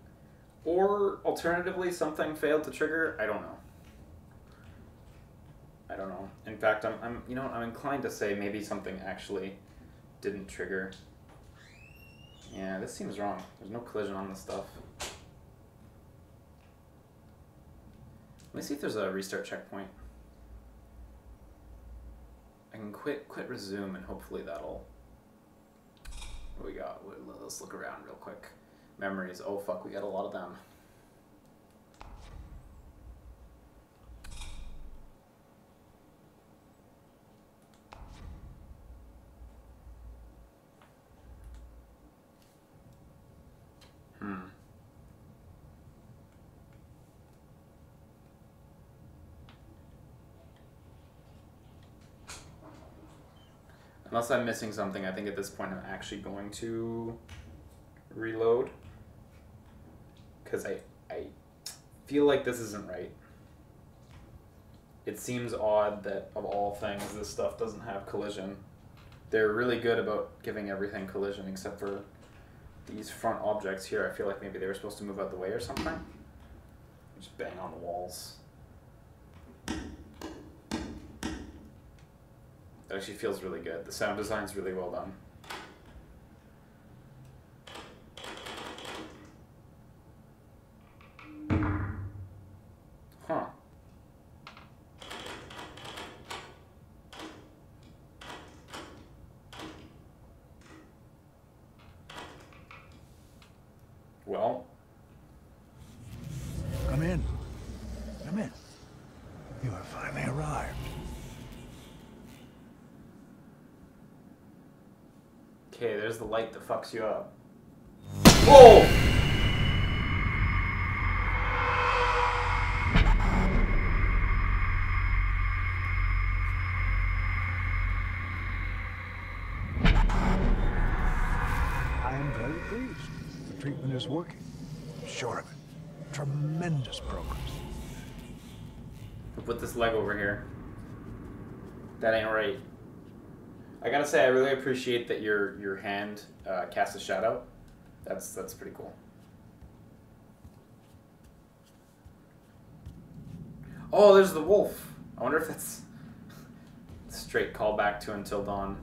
Or alternatively, something failed to trigger. I don't know. I don't know. In fact, I'm, I'm you know I'm inclined to say maybe something actually didn't trigger. Yeah, this seems wrong. There's no collision on this stuff. Let me see if there's a restart checkpoint. I can quit quit resume and hopefully that'll. What we got? Let's look around real quick. Memories. Oh fuck, we got a lot of them. Hmm. Unless I'm missing something, I think at this point I'm actually going to reload. Because I, I feel like this isn't right. It seems odd that, of all things, this stuff doesn't have collision. They're really good about giving everything collision except for these front objects here. I feel like maybe they were supposed to move out the way or something. Just bang on the walls. Actually feels really good. The sound design's really well done. Huh. Well, Come in. Come in. You have finally arrived. Okay, there's the light that fucks you up. Whoa! I am very pleased. The treatment is working. Sure of it. Tremendous progress. Put this leg over here. That ain't right. I gotta say, I really appreciate that your your hand uh, casts a shadow. That's that's pretty cool. Oh, there's the wolf. I wonder if that's straight callback to Until Dawn.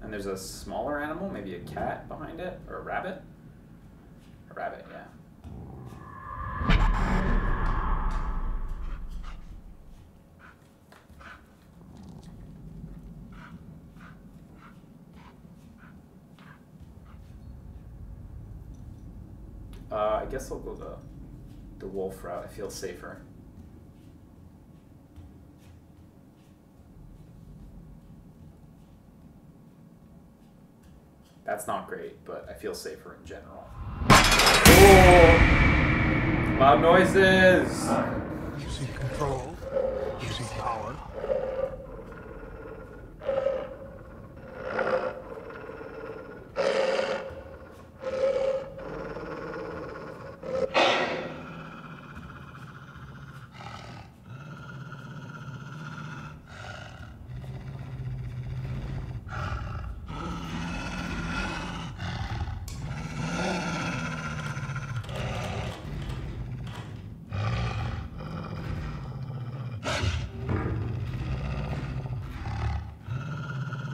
And there's a smaller animal, maybe a cat behind it, or a rabbit. A rabbit, yeah. Uh, I guess I'll go the the wolf route. I feel safer. That's not great, but I feel safer in general. Oh! Loud noises! You control. You see power.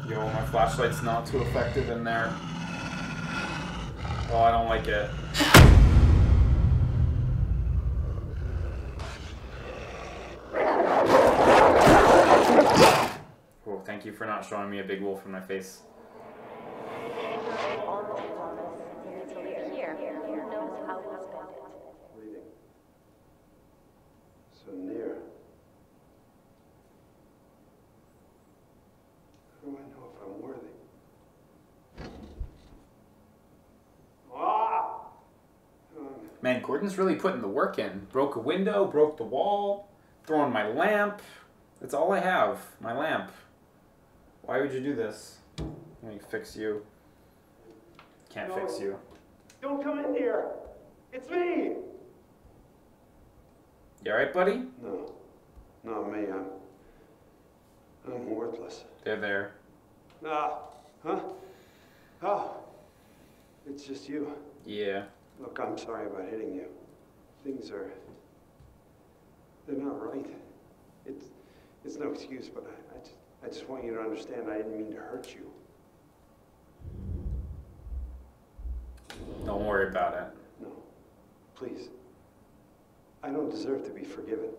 Yo, my flashlight's not too effective in there. Oh, I don't like it. Oh, thank you for not showing me a big wolf in my face. Here, who knows how to spend it. Leaving. So near. How do I know if I'm worthy? Ah! Um, Man, Gordon's really putting the work in. Broke a window, broke the wall, throwing my lamp. That's all I have, my lamp. Why would you do this? Let me fix you. Can't fix you. Don't come in here. It's me. You alright, buddy? no. Not me. I'm. I'm worthless. They're there. Ah. Huh? Oh. It's just you. Yeah. Look, I'm sorry about hitting you. Things are. They're not right. It's. It's no excuse, but I, I, just, I just want you to understand I didn't mean to hurt you. Don't worry about it. No. Please. I don't deserve to be forgiven.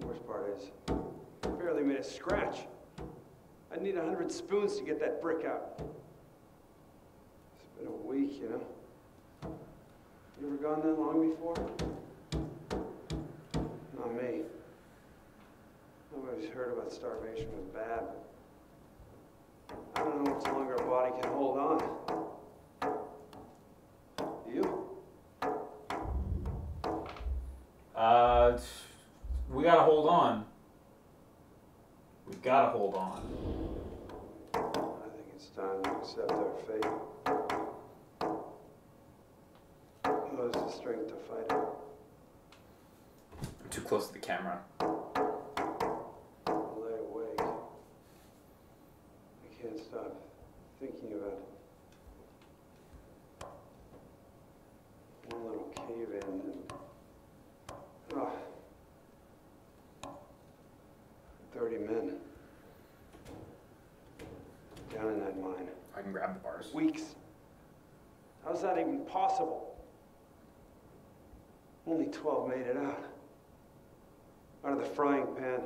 The worst part is, I barely made a scratch. I'd need a hundred spoons to get that brick out. Been a week, you know. You ever gone that long before? Not me. Nobody's heard about starvation was bad. I don't know how much longer a body can hold on. You? Uh, we gotta hold on. We gotta hold on. I think it's time to accept our fate. close the string to. I'm too close to the camera. I lay awake. I can't stop thinking about one little cave in and oh, 30 men down in that mine. I can grab the bars. Weeks. How's that even possible? Only 12 made it out. Out of the frying pan.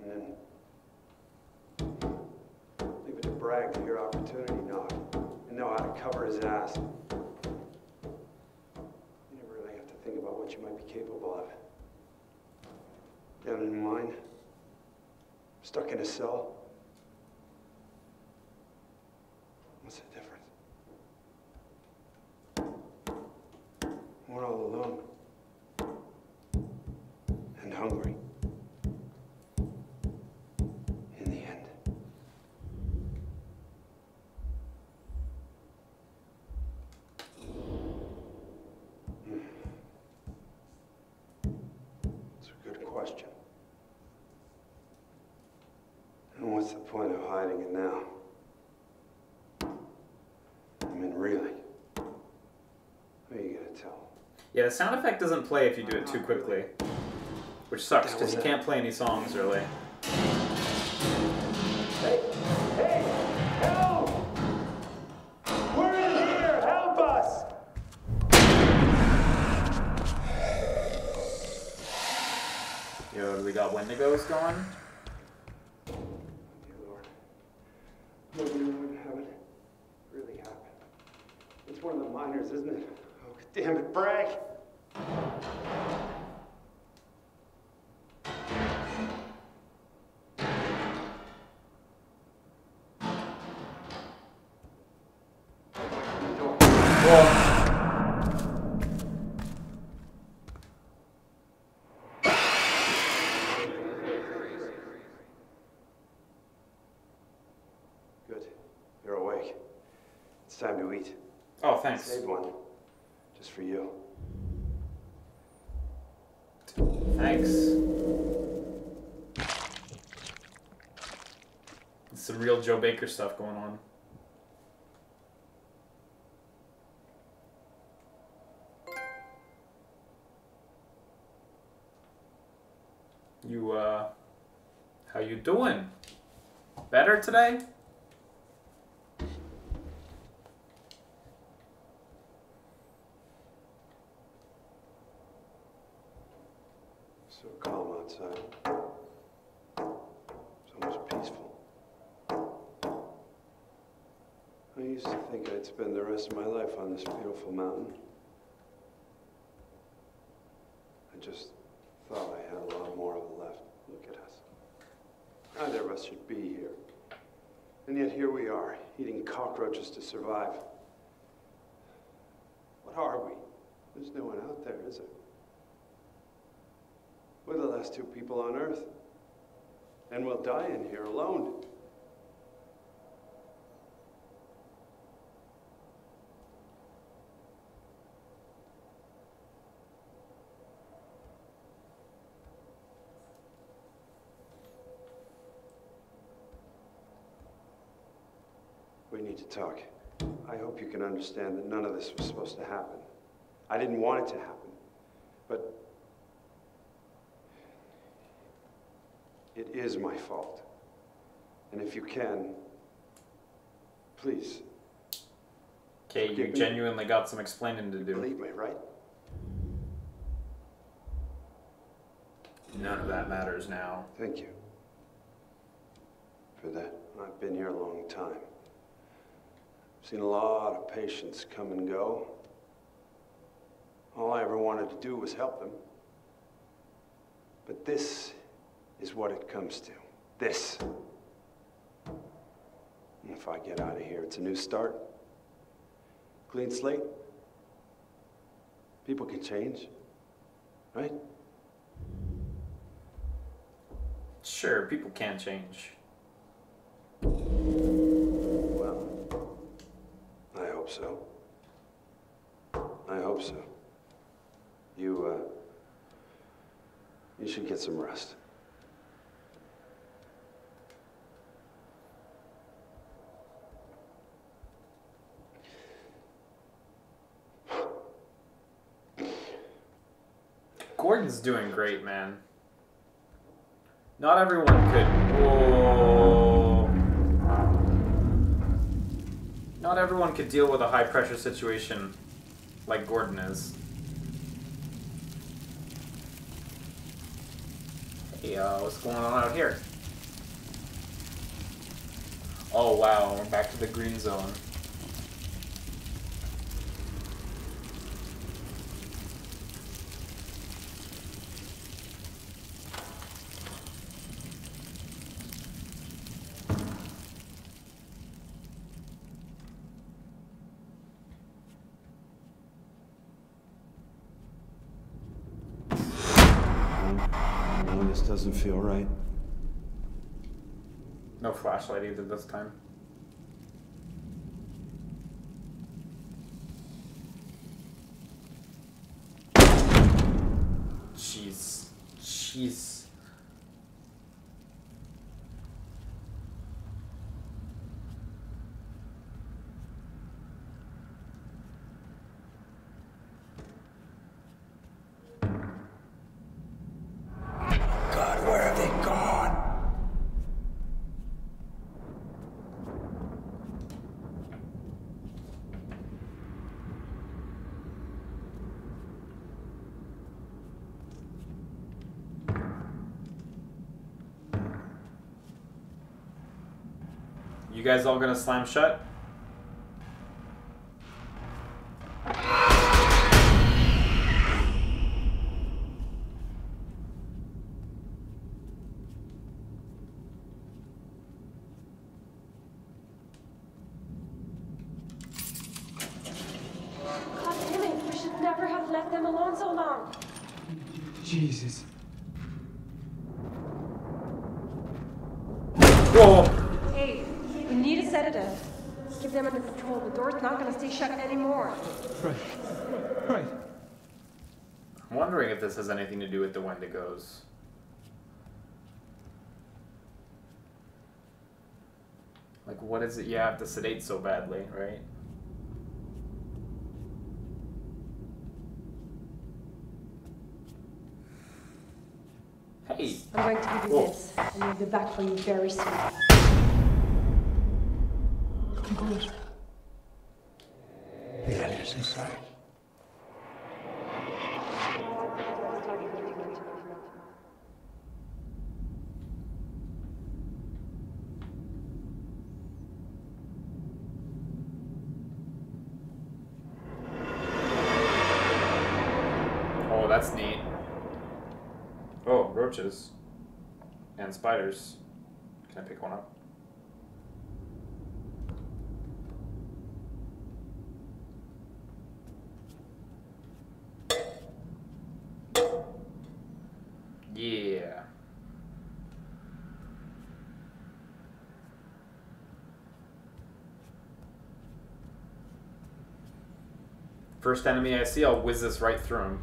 And then leave it to Bragg to hear opportunity knock and know how to cover his ass. You never really have to think about what you might be capable of. Down in mine, stuck in a cell. Point of hiding it now? I mean, really? Who are you gonna tell? Yeah, the sound effect doesn't play if you do it too quickly, which sucks because you can't play any songs really. Hey, hey, help! We're in here, help us! Yo, we got Wendigos going? Some real Joe Baker stuff going on. You, uh, how you doing? Better today? Cockroaches to survive. What are we? There's no one out there, is there? We're the last two people on Earth. And we'll die in here alone. We need to talk. I hope you can understand that none of this was supposed to happen. I didn't want it to happen. But It is my fault. And if you can, please, Okay, you Forgive me. genuinely got some explaining to do. believe me, right? None of that matters now. Thank you for that. I've been here a long time. Seen a lot of patients come and go. All I ever wanted to do was help them. But this is what it comes to. This. And if I get out of here, it's a new start. Clean slate. People can change, right? Sure, people can change. So. I hope so. You, uh, you should get some rest. Gordon's doing great, man. Not everyone could. Whoa. Not everyone could deal with a high pressure situation like Gordon is. Hey, uh, what's going on out here? Oh wow, we're back to the green zone. No, this doesn't feel right. No flashlight either this time. Jeez. Jeez. Guys all gonna slam shut? Wendigos. Like, what is it you have to sedate so badly, right? Hey! I'm going to give you Whoa. this, and we'll be back for you very soon. Come that's neat. Oh, roaches. And spiders. Can I pick one up? Yeah. First enemy I see, I'll whiz this right through him.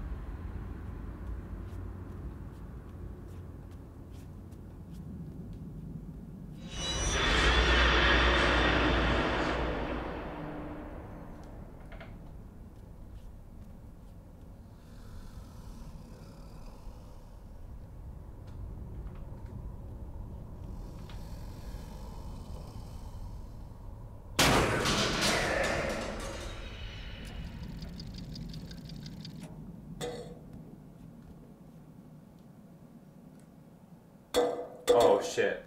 Oh shit.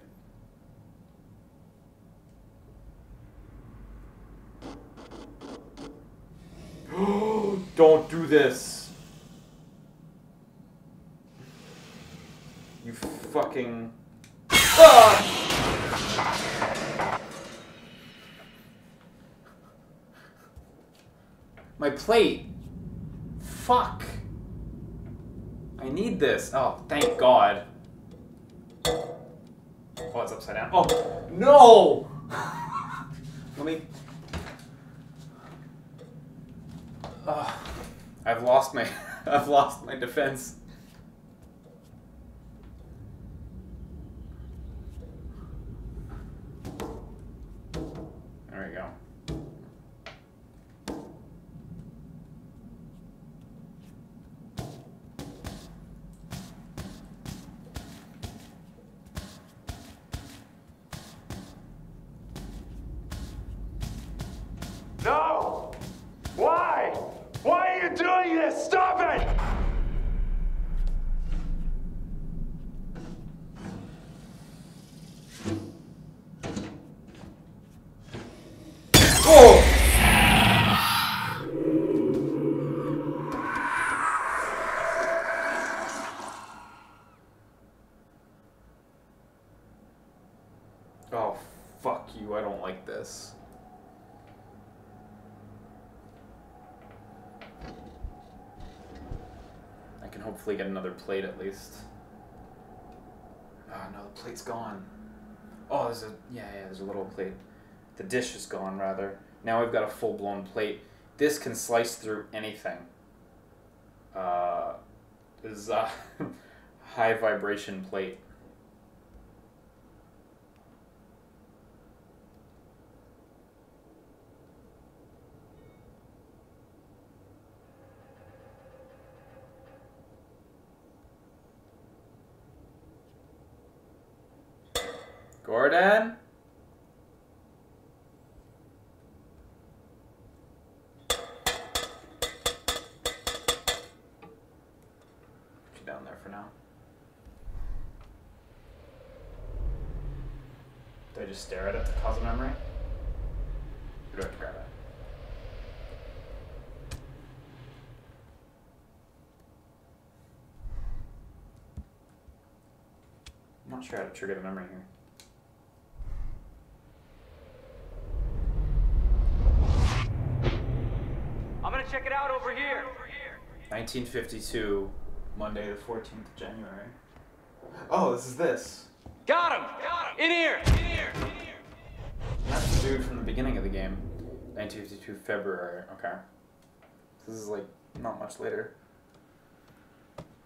Don't this. You fucking. Ah! My plate. Fuck. I need this. Oh, thank God. Oh, it's upside down. Oh, no! Let me. Ugh. I've lost my. I've lost my defense. There we go. this! Stop it! Oh! Oh, fuck you. I don't like this. I can hopefully get another plate at least. Oh no, the plate's gone. Oh, there's a yeah, yeah. There's a little plate. The dish is gone rather. Now we've got a full blown plate. This can slice through anything. Uh, this is a high vibration plate. Gordon? Put you down there for now. Do I just stare at it to cause a memory? Or do I have to grab it? I'm not sure how to trigger the memory here. I'm gonna check it out over here. 1952, Monday the 14th of January. Oh, this is this. Got him! Got him! In here! In here! That's the dude from the beginning of the game. 1952 February. Okay. This is like not much later.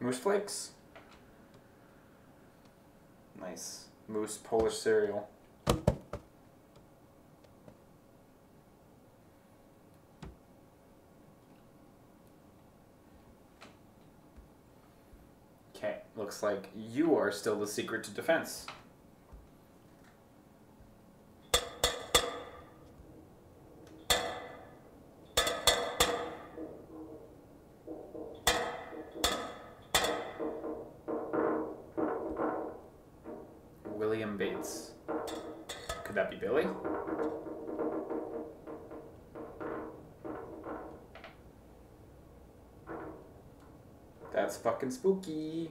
Moose flakes. Nice. Moose Polish cereal. Okay, looks like you are still the secret to defense. Fucking spooky.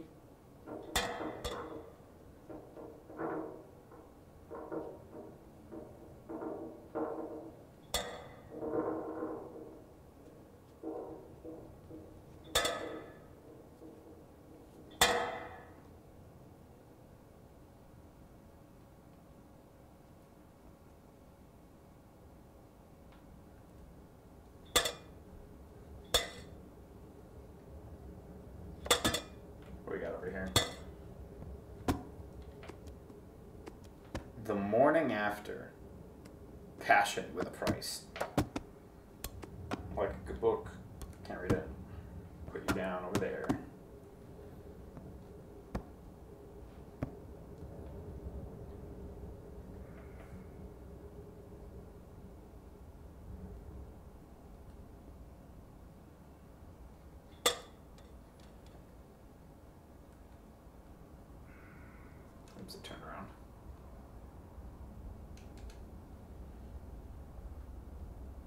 Morning after. Passion with a price. Like a good book. Can't read it. Put you down over there. Oops, it turned around.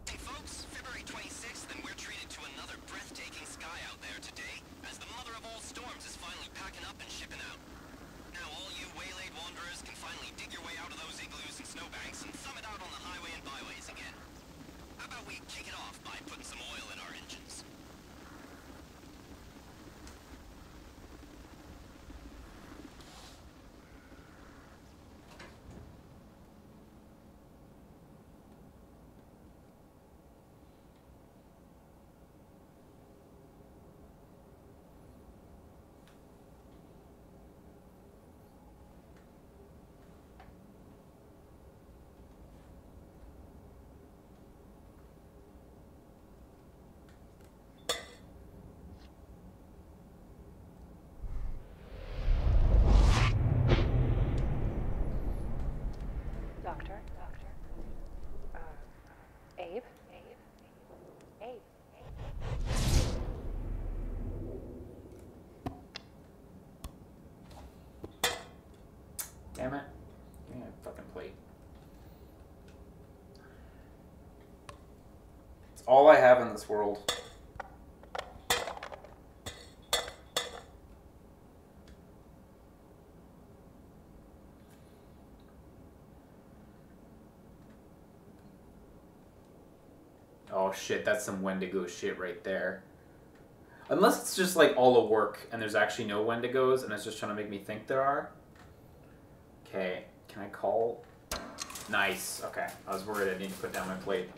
Hey folks, February 26th, and we're treated to another breathtaking sky out there today, as the mother of all storms is finally packing up and shipping out. Now all you waylaid wanderers can finally dig your way out of those igloos and snowbanks and thumb it out on the highway and byways again. How about we kick it off by putting some oil in our engines? Doctor? Doctor? Uh, Abe? Abe? Abe? It's all I have in this world. Oh shit, that's some Wendigo shit right there. Unless it's just like all a work and there's actually no Wendigos and it's just trying to make me think there are. Okay, can I call? Nice. Okay, I was worried I need to put down my plate.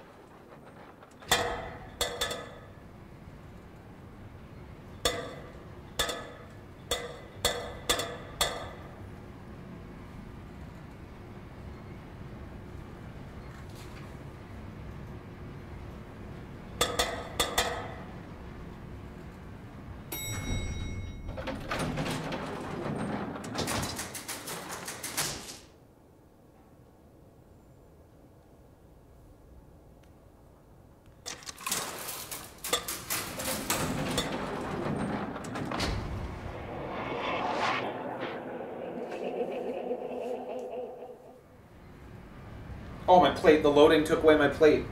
My plate. The loading took away my plate.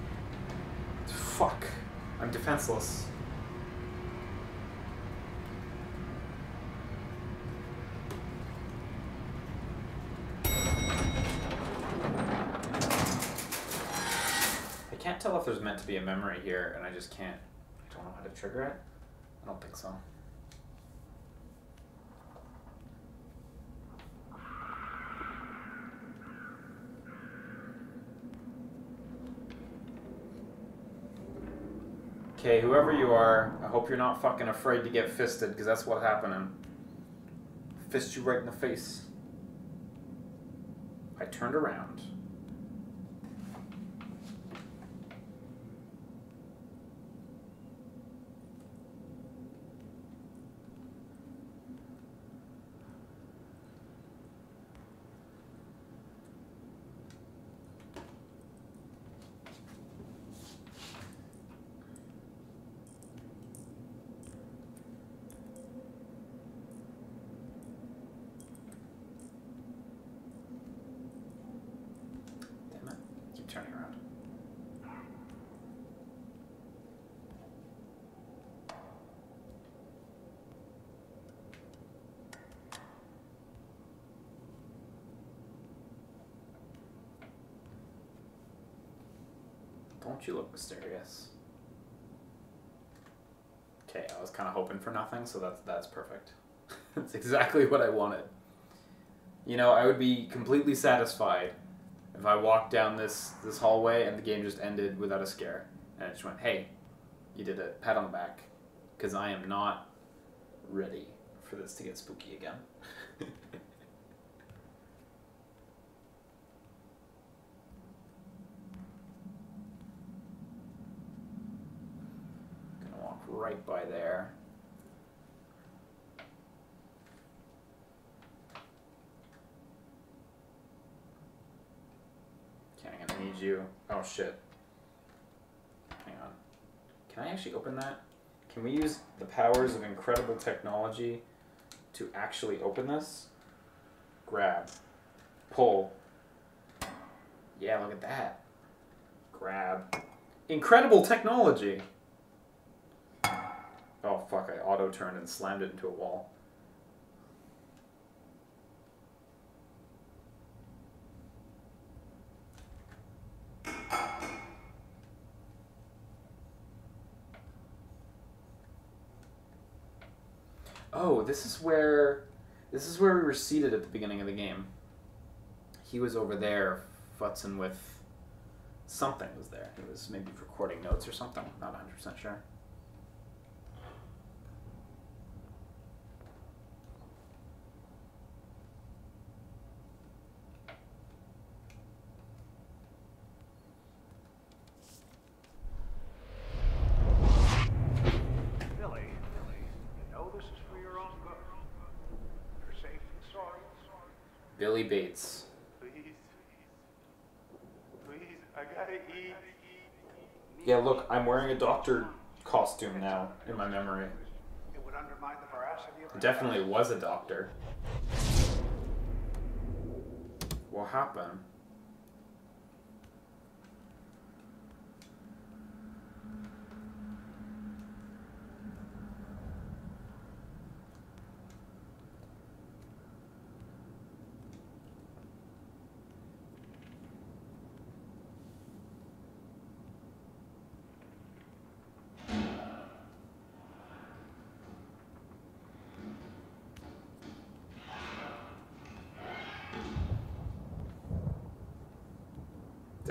Fuck. I'm defenseless. I can't tell if there's meant to be a memory here, and I just can't. I don't know how to trigger it. I don't think so. Okay, whoever you are, I hope you're not fucking afraid to get fisted, because that's what's happening. Fist you right in the face. I turned around. Damn it. Keep turning around. You look mysterious? Okay, I was kind of hoping for nothing, so that's that's perfect. that's exactly what I wanted. You know, I would be completely satisfied if I walked down this this hallway and the game just ended without a scare, and it just went, "Hey, you did a pat on the back," because I am not ready for this to get spooky again. Gonna walk right by there. Okay, I'm gonna need you. Oh shit. Hang on. Can I actually open that? Can we use the powers of incredible technology to actually open this? Grab. Pull. Yeah, look at that. Grab. Incredible technology! Oh fuck, I auto turned and slammed it into a wall. Oh, this is where this is where we were seated at the beginning of the game. He was over there futzing with something was there. He was maybe recording notes or something. Not 100% sure. Billy, you know this is for your own good. You're safe and sorry. Billy Bates. Please. Please, I gotta eat. Yeah, look, I'm wearing a doctor costume now in my memory. It would undermine the veracity of It definitely was a doctor. What happened?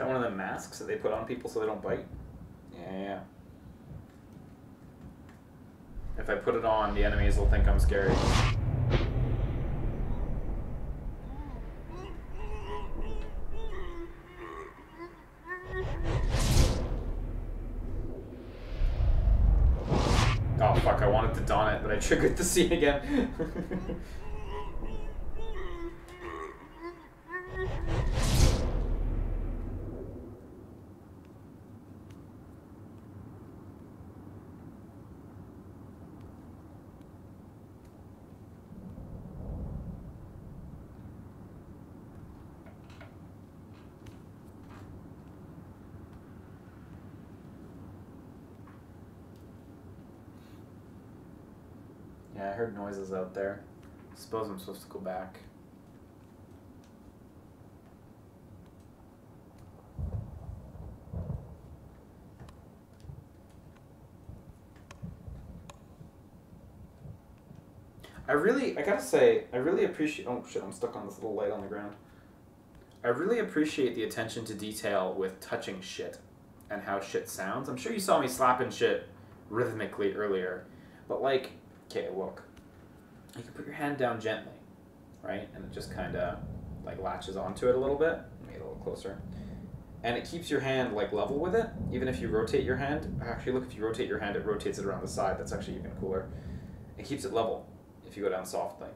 That one of the masks that they put on people so they don't bite? Yeah, yeah. If I put it on, the enemies will think I'm scary. Oh fuck, I wanted to don it, but I triggered the scene again. yeah, I heard noises out there. Suppose I'm supposed to go back. I really, I gotta say, I really appreciate. Oh shit, I'm stuck on this little light on the ground. I really appreciate the attention to detail with touching shit and how shit sounds. I'm sure you saw me slapping shit rhythmically earlier, but like, okay, look. You can put your hand down gently, right, and it just kind of like latches onto it a little bit. Let get a little closer. And it keeps your hand like level with it, even if you rotate your hand. Actually, look, if you rotate your hand, it rotates it around the side. That's actually even cooler. It keeps it level if you go down softly.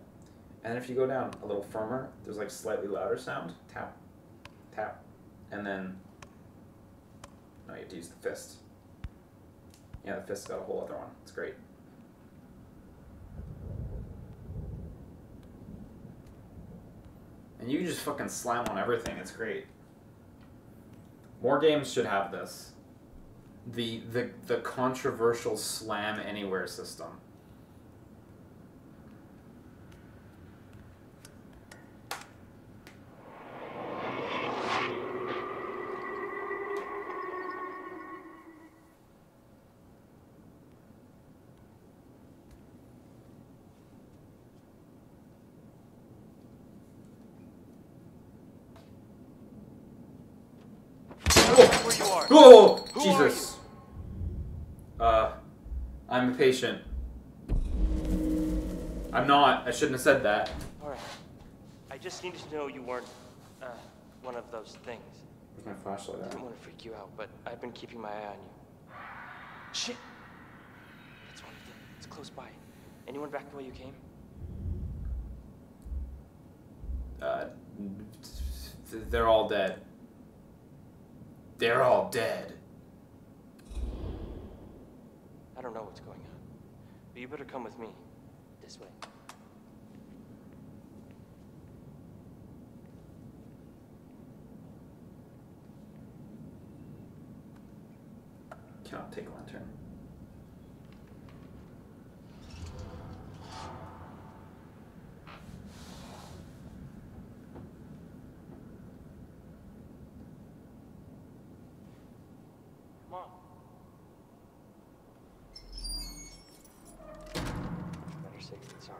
And if you go down a little firmer, there's like slightly louder sound. Tap, tap, and then now you have to use the fist. Yeah, the fist's got a whole other one. It's great. And you can just fucking slam on everything. It's great. More games should have this. The the the controversial slam anywhere system. Where you are. Oh, Who Jesus. Uh, I'm a patient. I'm not. I shouldn't have said that. Alright. I just needed to know you weren't, uh, one of those things. Where's my flashlight I at? don't want to freak you out, but I've been keeping my eye on you. Shit! That's one of them. It's close by. Anyone back the way you came? Uh, they're all dead. They're all dead. I don't know what's going on. But you better come with me. This way. Cannot take lantern. Come on. Better safe than sorry.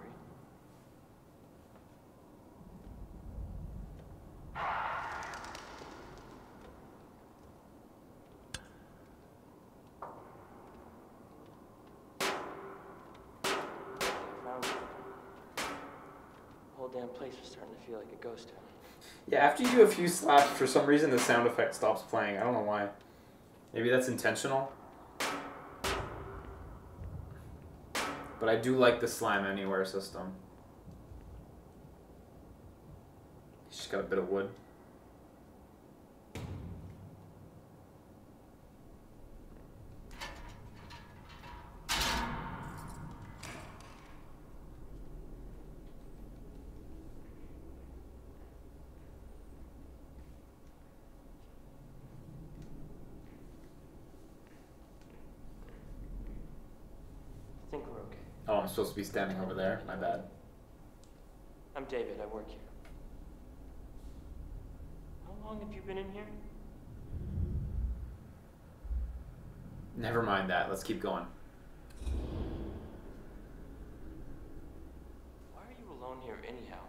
Found you. Whole damn place was starting to feel like a ghost town. Yeah, after you do a few slaps, for some reason the sound effect stops playing. I don't know why. Maybe that's intentional. But I do like the slime anywhere system. She's got a bit of wood. I think we're okay. Oh, I'm supposed to be standing over there. My bad. I'm David. I work here. How long have you been in here? Never mind that. Let's keep going. Why are you alone here anyhow?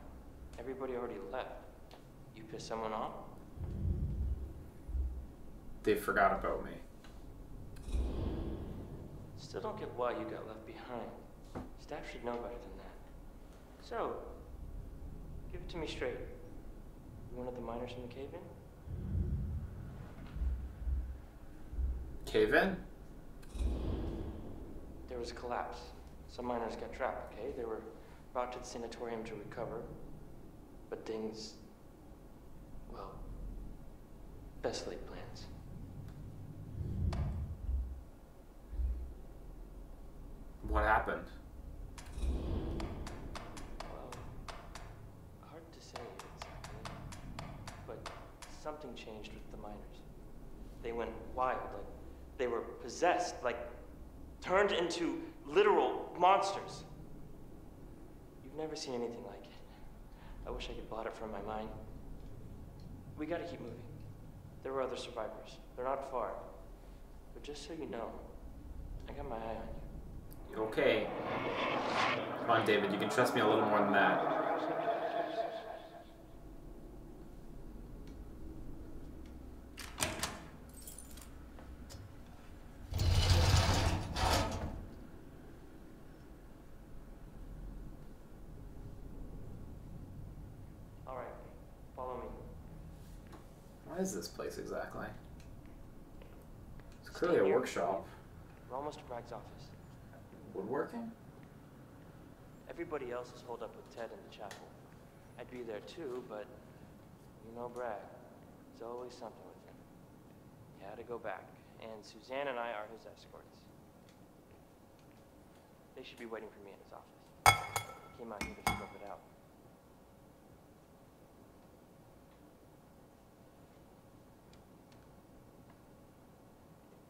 Everybody already left. You pissed someone off? they forgot about me. Still don't get why you got left behind. Staff should know better than that. So, give it to me straight. You one of the miners in the cave-in? Cave in? There was a collapse. Some miners got trapped, okay? They were brought to the sanatorium to recover. But things. well. best laid plans. What happened? Well, hard to say exactly. But something changed with the miners. They went wild, like they were possessed, like turned into literal monsters. You've never seen anything like it. I wish I could blot it from my mind. We gotta keep moving. There were other survivors. They're not far. But just so you know, I got my eye on you. Okay. Come on, David, you can trust me a little more than that. All right, follow me. What is this place exactly? It's clearly a workshop. We're almost to Bragg's office. Woodworking? Everybody else is holed up with Ted in the chapel. I'd be there too, but you know Bragg. There's always something with him. He had to go back, and Suzanne and I are his escorts. They should be waiting for me in his office. Came out here to scope it out.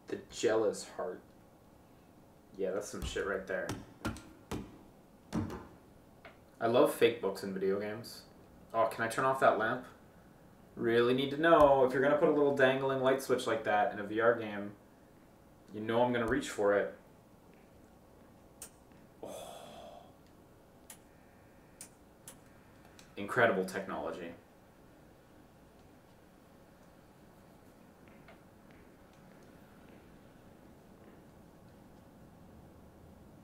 The jealous heart. Yeah, that's some shit right there. I love fake books in video games. Oh, can I turn off that lamp? Really need to know if you're gonna put a little dangling light switch like that in a VR game, you know I'm gonna reach for it. Oh. Incredible technology.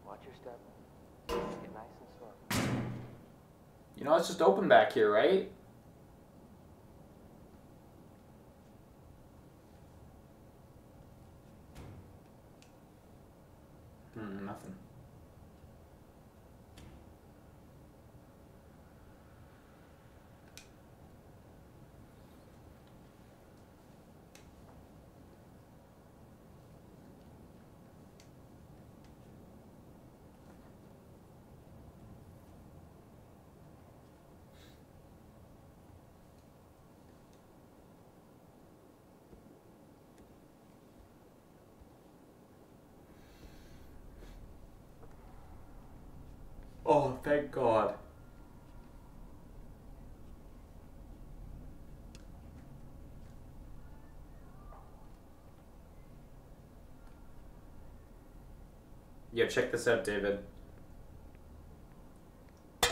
Watch your step. Get nice and slow. You know, it's just open back here, right? Hmm, nothing. Oh, thank God. Yeah, check this out, David. I'm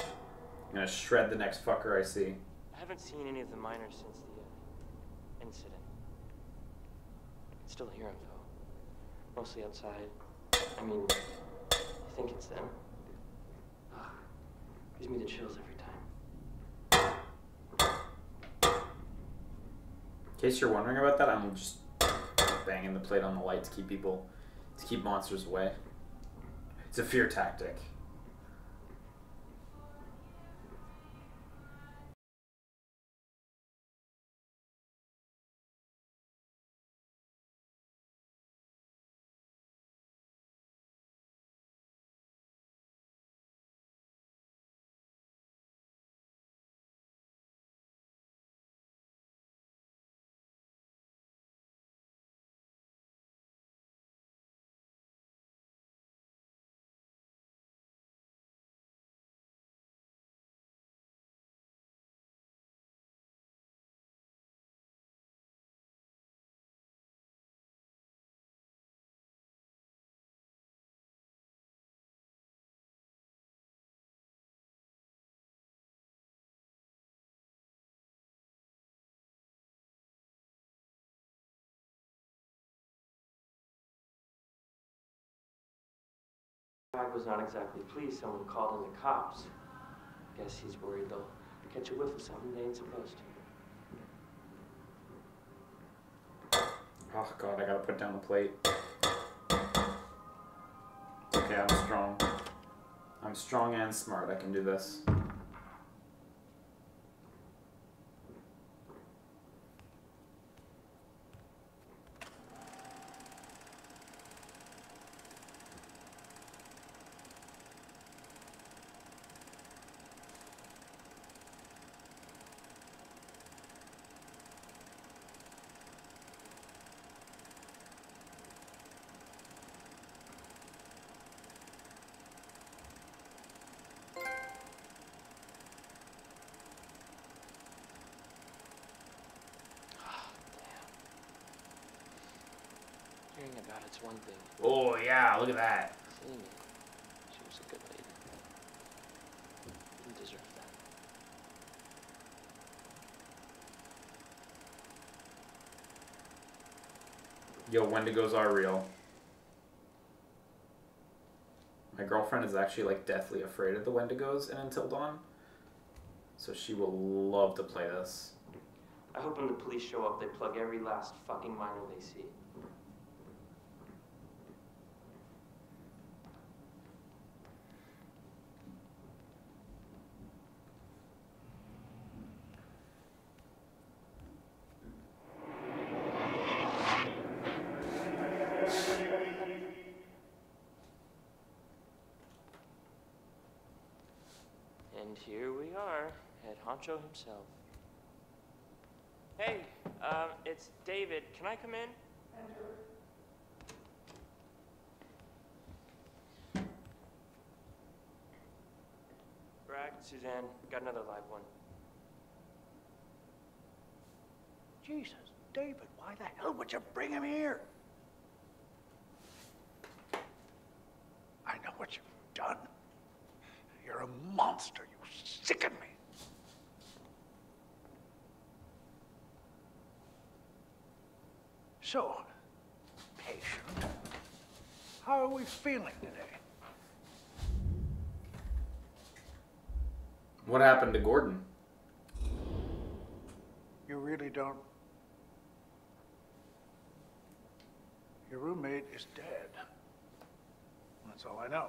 gonna shred the next fucker I see. I haven't seen any of the miners since the uh, incident. I still hear them though. Mostly outside. I mean, I think it's them. Gives me the chills every time. In case you're wondering about that, I'm just banging the plate on the light to keep people, to keep monsters away. It's a fear tactic. Bragg was not exactly pleased someone called in the cops. Guess he's worried they'll catch a whiff of something they ain't supposed to. Oh god, I gotta put down the plate. Okay, I'm strong. I'm strong and smart. I can do this. Hearing one thing. Oh yeah, look at that. Seeing it, she was a good lady. Didn't deserve that. Yo, Wendigos are real. My girlfriend is actually like deathly afraid of the Wendigos in Until Dawn. So she will love to play this. I hope when the police show up, they plug every last fucking miner they see. And here we are, head himself. Hey, um, it's David. Can I come in? Bragg, Suzanne, got another live one. Jesus, David, why the hell would you bring him here? I know what you've done. You're a monster. You sicken me. So, patient, how are we feeling today? What happened to Gordon? You really don't. Your roommate is dead. That's all I know.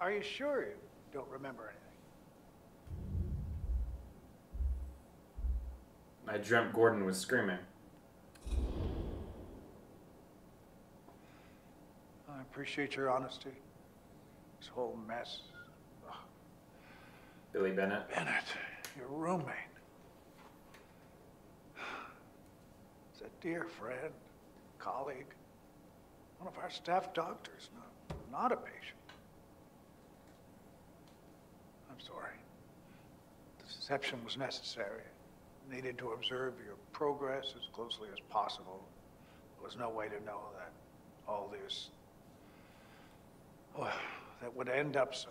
Are you sure you don't remember anything? I dreamt Gordon was screaming. I appreciate your honesty. This whole mess. Ugh. Billy Bennett. Bennett, your roommate. Is a dear friend, colleague, one of our staff doctors, not, not a patient. I'm sorry. The deception was necessary. Needed to observe your progress as closely as possible. There was no way to know that all this, well, that would end up so.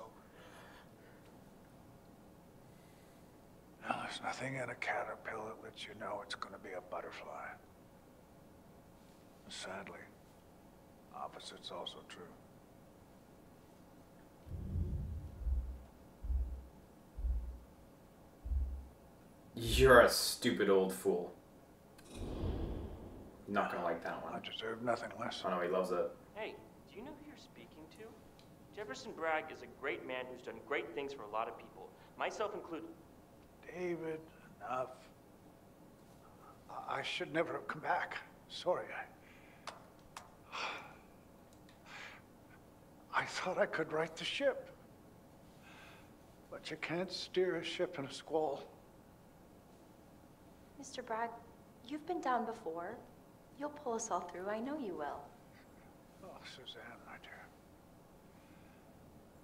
Now, there's nothing in a caterpillar that lets you know it's going to be a butterfly. Sadly, opposite's also true. You're a stupid old fool. Not gonna like that one. I deserve nothing less. Oh no, he loves it. Hey, do you know who you're speaking to? Jefferson Bragg is a great man who's done great things for a lot of people, myself included. David, enough. I- I should never have come back. Sorry, I. I thought I could right the ship. But you can't steer a ship in a squall. Mr. Bragg, you've been down before. You'll pull us all through. I know you will. Oh, Suzanne, my dear.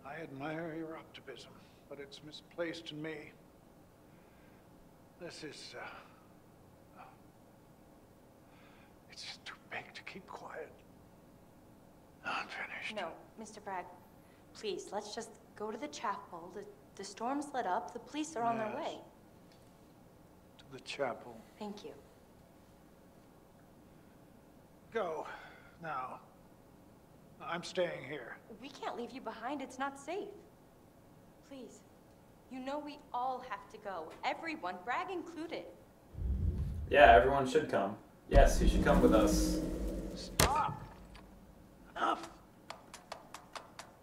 I admire your optimism, but it's misplaced in me. This is, uh, it's just too big to keep quiet. Unfinished. No, Mr. Bragg, please, let's just go to the chapel. The, the storm's lit up. The police are on their Yes. way. To the chapel. Thank you. Go, now. I'm staying here. We can't leave you behind. It's not safe. Please. You know we all have to go. Everyone, Bragg included. Yeah, everyone should come. Yes, you should come with us. Stop! Enough!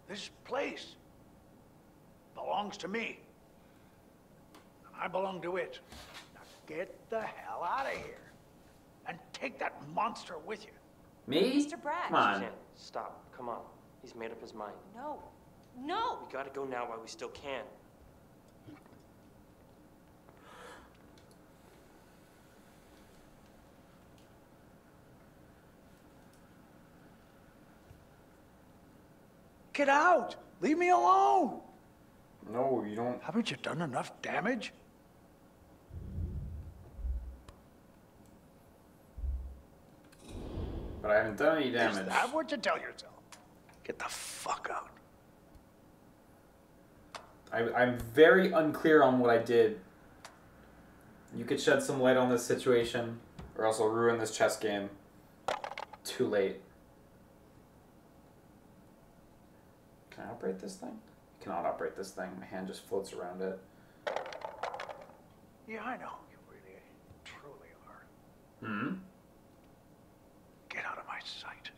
This place belongs to me. I belong to it. Now get the hell out of here. And take that monster with you. Me? Mr. Bragg. Come on. Suzanne, stop. Come on. He's made up his mind. No. No! We gotta go now while we still can. Get out! Leave me alone! No, you don't. Haven't you done enough damage? But I haven't done any damage. Is damage. that what you tell yourself? Get the fuck out. I, I'm very unclear on what I did. You could shed some light on this situation, or else I'll ruin this chess game. Too late. Can I operate this thing? I Cannot operate this thing. My hand just floats around it. Yeah, I know. You really, truly are. Hmm? Get out of my sight.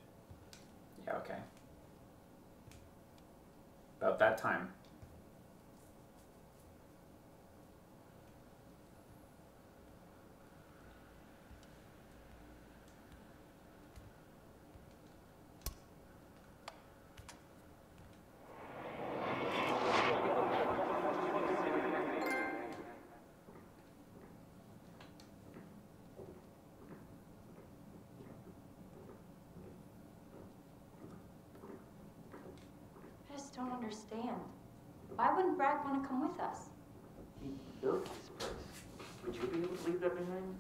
Okay. About that time. Just don't understand. Why wouldn't Bragg want to come with us? He built this place. Would you be able to leave that behind?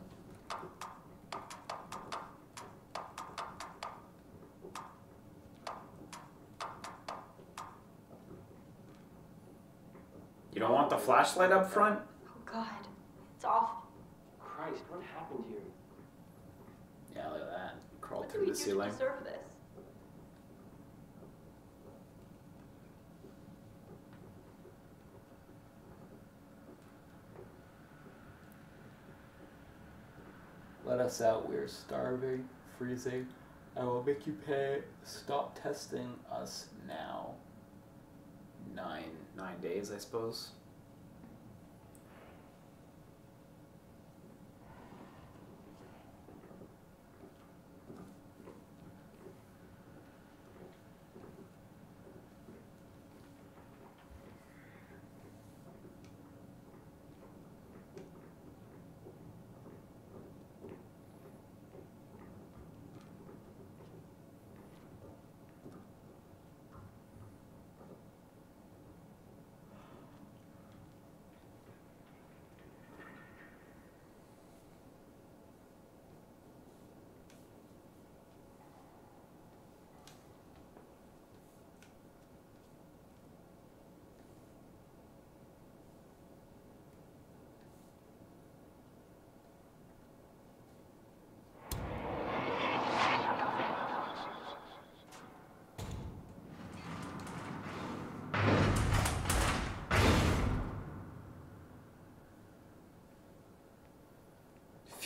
You don't want the flashlight up front? Oh, God. It's awful. Christ, what happened here? Yeah, look at that. Crawl What do through we the do to ceiling. deserve this? Let us out. We're starving, freezing. I will make you pay. Stop testing us now. Nine nine days, I suppose.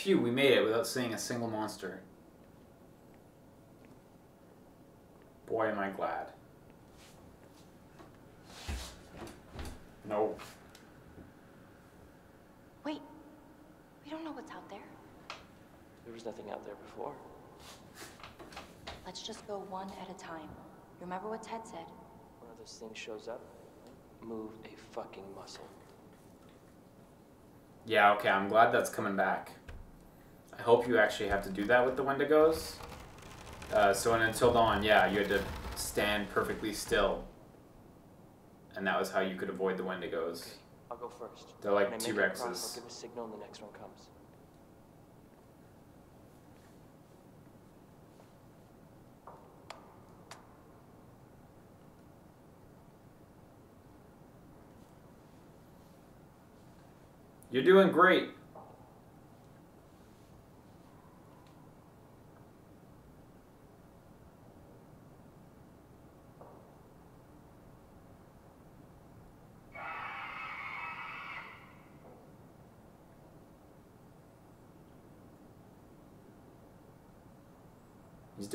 Phew, we made it without seeing a single monster. Boy, am I glad. No. Wait. We don't know what's out there. There was nothing out there before. Let's just go one at a time. Remember what Ted said? One of those things shows up. Move a fucking muscle. Yeah, okay, I'm glad that's coming back. I hope you actually have to do that with the Wendigos. Uh, so Until Dawn, yeah, you had to stand perfectly still. And that was how you could avoid the Wendigos. I'll go first. They're like When I make it across, T-Rexes. I'll give a signal and the next one comes. You're doing great.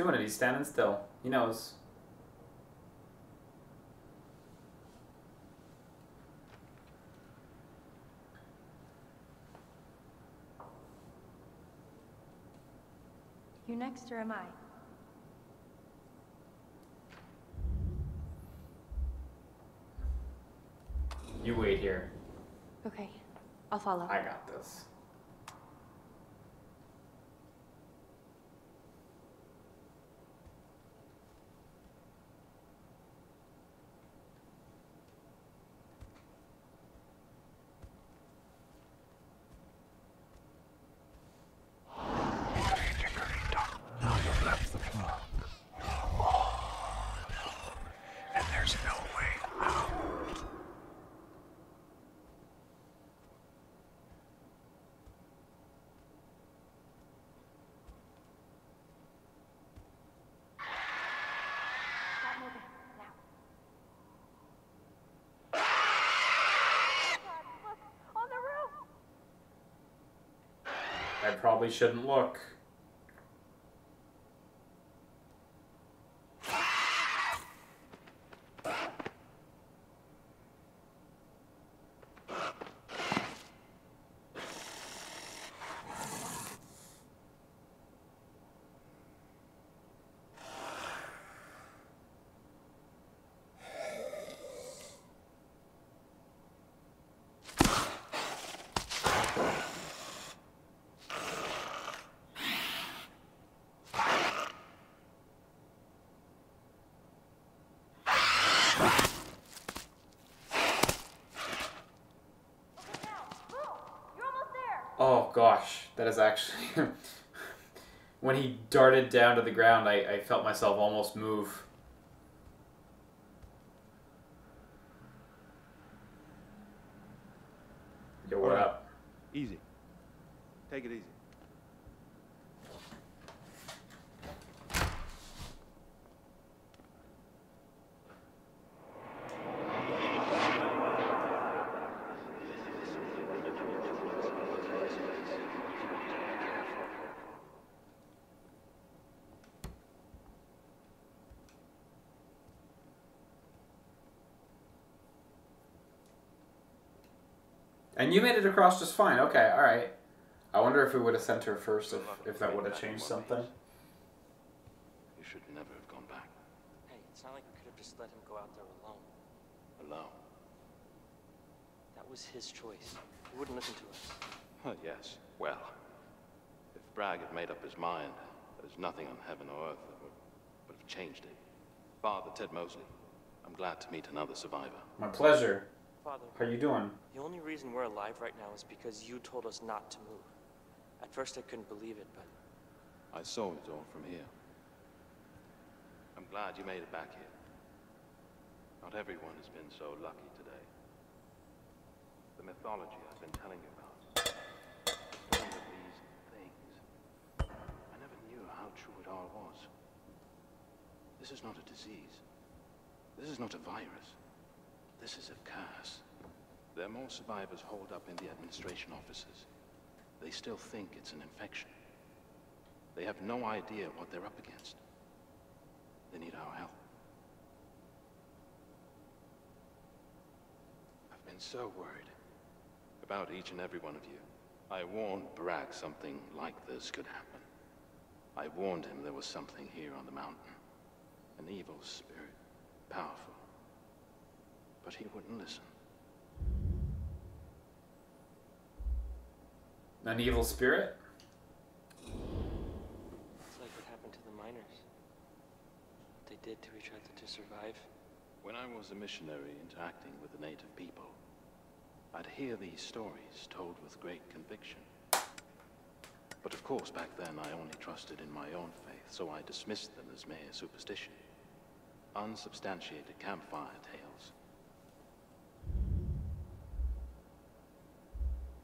Doing it. He's standing still. He knows. You next or am I? You wait here. Okay, I'll follow. I got this. Now you've left the plug. And there's no way out. Stop moving, now. On the roof! I probably shouldn't look. You're almost there! Gosh, that is actually. when he darted down to the ground, I, I felt myself almost move. Yo, what Alright. up? Easy. Take it easy. And you made it across just fine. Okay, all right. I wonder if we would have sent her first, if, if that would have changed something. You should never have gone back. Hey, it's not like we could have just let him go out there alone. Alone. That was his choice. He wouldn't listen to us. Oh, yes. Well, if Bragg had made up his mind, there's nothing on heaven or earth that would, would have changed it. Father Ted Mosley, I'm glad to meet another survivor. My pleasure. Father. How you doing? The only reason we're alive right now is because you told us not to move. At first I couldn't believe it, but I saw it all from here. I'm glad you made it back here. Not everyone has been so lucky today. The mythology I've been telling you about, the story of these things, I never knew how true it all was. This is not a disease. This is not a virus. This is a curse. There are more survivors holed up in the administration offices. They still think it's an infection. They have no idea what they're up against. They need our help. I've been so worried about each and every one of you. I warned Bragg something like this could happen. I warned him there was something here on the mountain. An evil spirit, powerful. But he wouldn't listen. An evil spirit? it's like what happened to the miners. What they did to each other to survive. When I was a missionary interacting with the native people, I'd hear these stories told with great conviction. But of course, back then I only trusted in my own faith, so I dismissed them as mere superstition. Unsubstantiated campfire tales.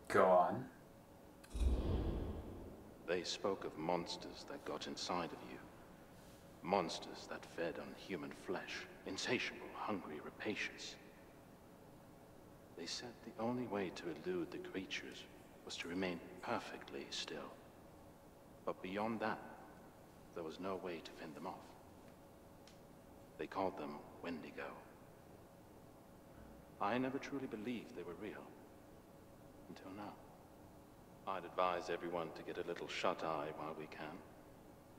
Go on. They spoke of monsters that got inside of you. Monsters that fed on human flesh, insatiable, hungry, rapacious. They said the only way to elude the creatures was to remain perfectly still. But beyond that, there was no way to fend them off. They called them Wendigo. I never truly believed they were real. Until now. I'd advise everyone to get a little shut-eye while we can.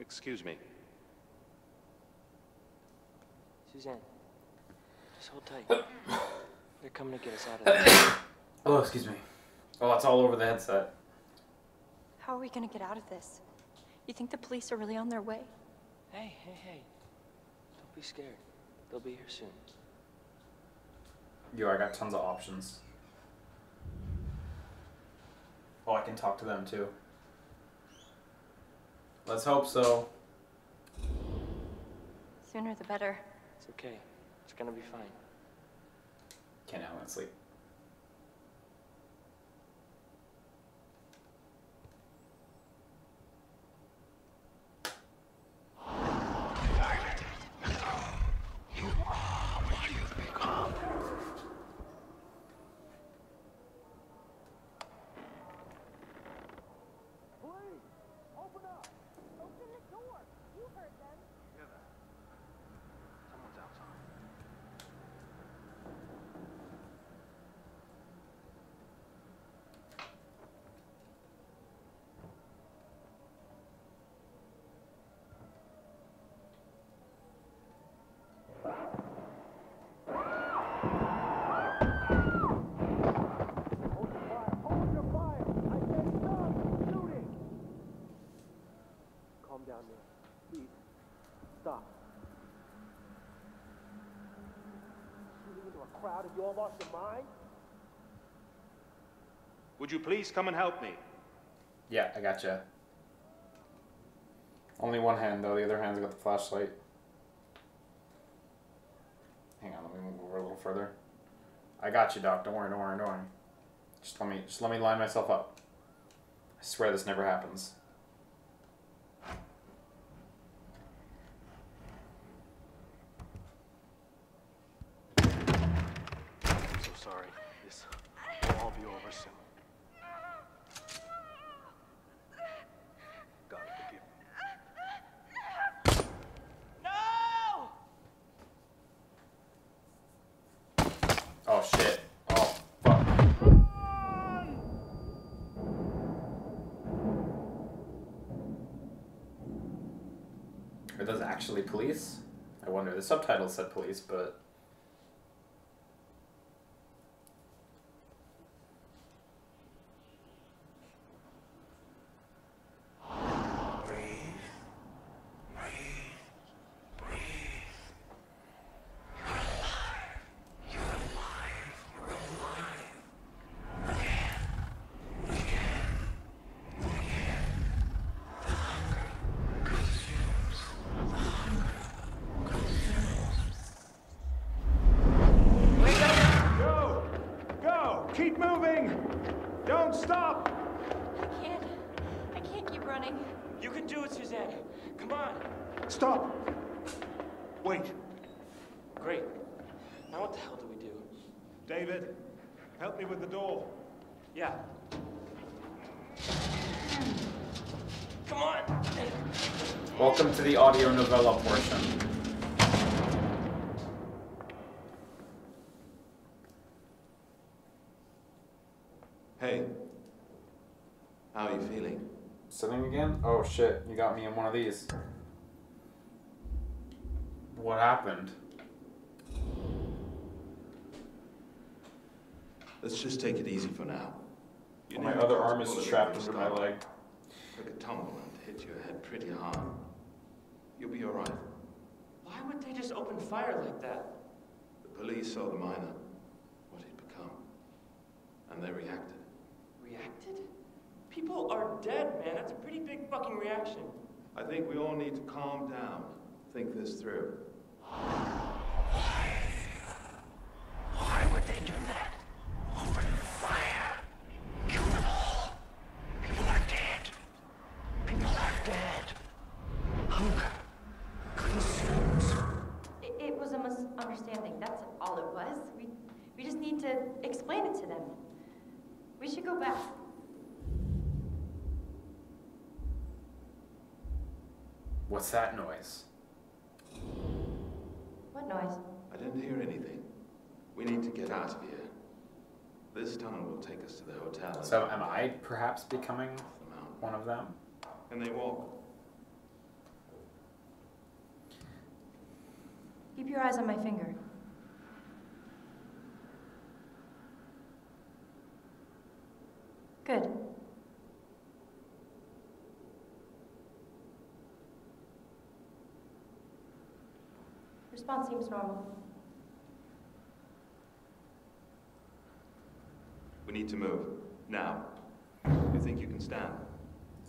Excuse me. Suzanne, just hold tight. They're coming to get us out of there. Oh, excuse me. Oh, it's all over the headset. How are we gonna get out of this? You think the police are really on their way? Hey, hey, hey. Don't be scared. They'll be here soon. Yo, I got tons of options. Oh, I can talk to them too. Let's hope so. Sooner the better. It's okay. It's gonna be fine. Can't have it sleep. Someone's outside. Calm down, man. Please. Stop. Shooting into a crowd and you all lost your mind? Would you please come and help me? Yeah, I gotcha. Only one hand though, the other hand's got the flashlight. Hang on, let me move over a little further. I got you, Doc. Don't worry, don't worry, don't worry. Just let me just let me line myself up. I swear this never happens. I'm so sorry. This will all be over soon. God forgive me. No! Oh shit. Oh fuck. Are those actually police? I wonder. The subtitles said police, but Go! Go! Keep moving! Don't stop! I can't. I can't keep running. You can do it, Suzanne. Come on. Stop! Wait. Great. Now what the hell do we do? David, help me with the door. Yeah. Come on. welcome to the audio novella portion. Hey. How are you feeling? Sitting again? Oh shit, you got me in one of these. What happened? Let's just take it easy for now. You my other arm is bullet strapped under my leg. Took a tumble and hit your head pretty hard. You'll be alright. Why would they just open fire like that? The police saw the miner, what he'd become, and they reacted. Reacted? People are dead, man. That's a pretty big fucking reaction. I think we all need to calm down, think this through. Why Why would they do that? Open fire. Kill them all. People are dead. People are dead. Hunger consumes. It, it was a misunderstanding. That's all it was. We, we just need to explain it to them. We should go back. What's that noise? What noise? I didn't hear anything. We need to get out of here. This tunnel will take us to the hotel. So am I perhaps becoming one of them? And they walk. Keep your eyes on my finger. Good. Response seems normal. We need to move. Now. You think you can stand?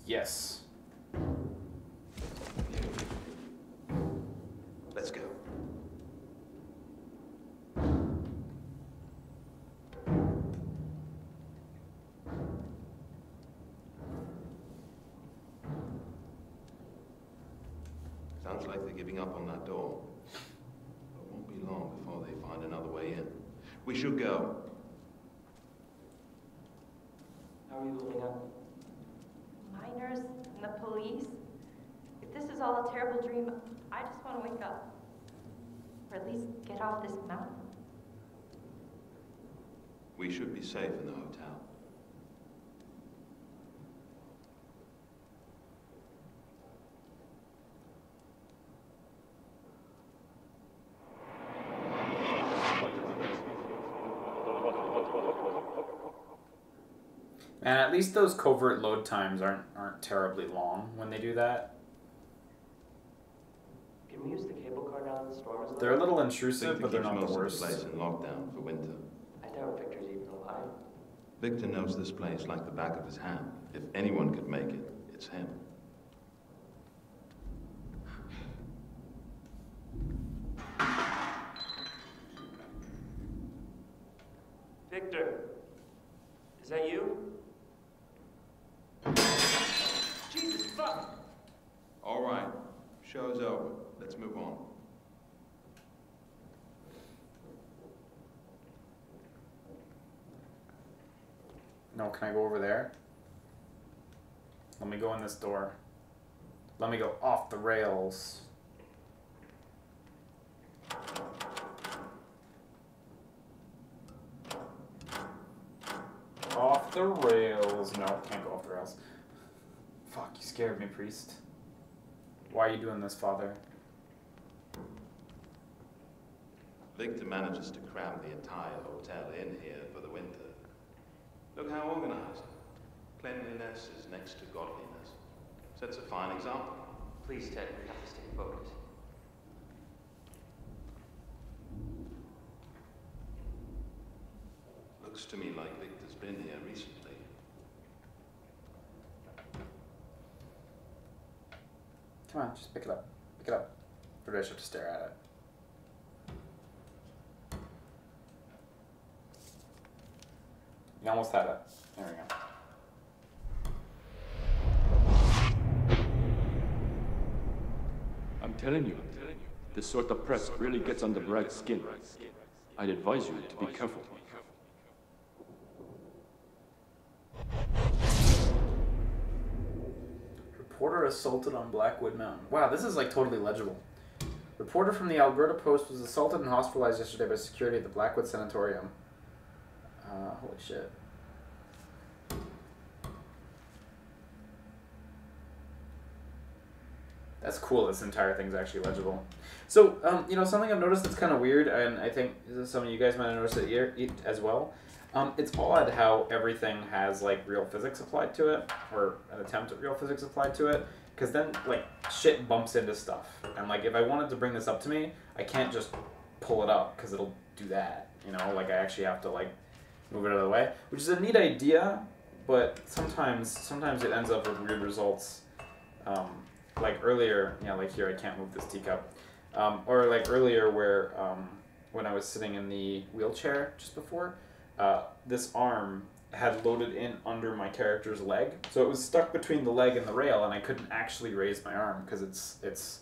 Yes. Let's go. Sounds like they're giving up on that door. But it won't be long before they find another way in. We should go. How are you holding up? Miners and the police. If this is all a terrible dream, I just want to wake up. Or at least get off this mountain. We should be safe in the hotel. And at least those covert load times aren't aren't terribly long when they do that. Can we use the cable car now that the storm is They're a little intrusive, think but they they're not the most of worst. place in lockdown for winter. I doubt Victor's even alive. Victor knows this place like the back of his hand. If anyone could make it, it's him. Victor, is that you? Fuck! All right, show's over. Let's move on. No, can I go over there? Let me go in this door. Let me go off the rails. Off the rails. No, can't go off the rails. Fuck, you scared me, priest. Why are you doing this, father? Victor manages to cram the entire hotel in here for the winter. Look how organized. Cleanliness is next to godliness. Sets a fine example. Please, Ted, we have to stay focused. Looks to me like Victor's been here recently. Come on, just pick it up. Pick it up. Or do I just have to stare at it? You almost had it. There we go. I'm telling you, I'm telling you, this sort of press really gets under Bragg's skin. I'd advise you to be careful. Reporter assaulted on Blackwood Mountain. Wow, this is like totally legible. Reporter from the Alberta Post was assaulted and hospitalized yesterday by security at the Blackwood Sanatorium. Uh, holy shit. That's cool. This entire thing's actually legible. So, um, you know, something I've noticed that's kind of weird, and I think some of you guys might have noticed it as well. Um, it's odd how everything has like real physics applied to it, or an attempt at real physics applied to it. Because then, like, shit bumps into stuff, and like, if I wanted to bring this up to me, I can't just pull it up because it'll do that. You know, like I actually have to like move it out of the way, which is a neat idea, but sometimes sometimes it ends up with weird results. Um, like earlier, yeah, like here I can't move this teacup, um, or like earlier where um, when I was sitting in the wheelchair just before, uh, this arm had loaded in under my character's leg, so it was stuck between the leg and the rail, and I couldn't actually raise my arm because it's it's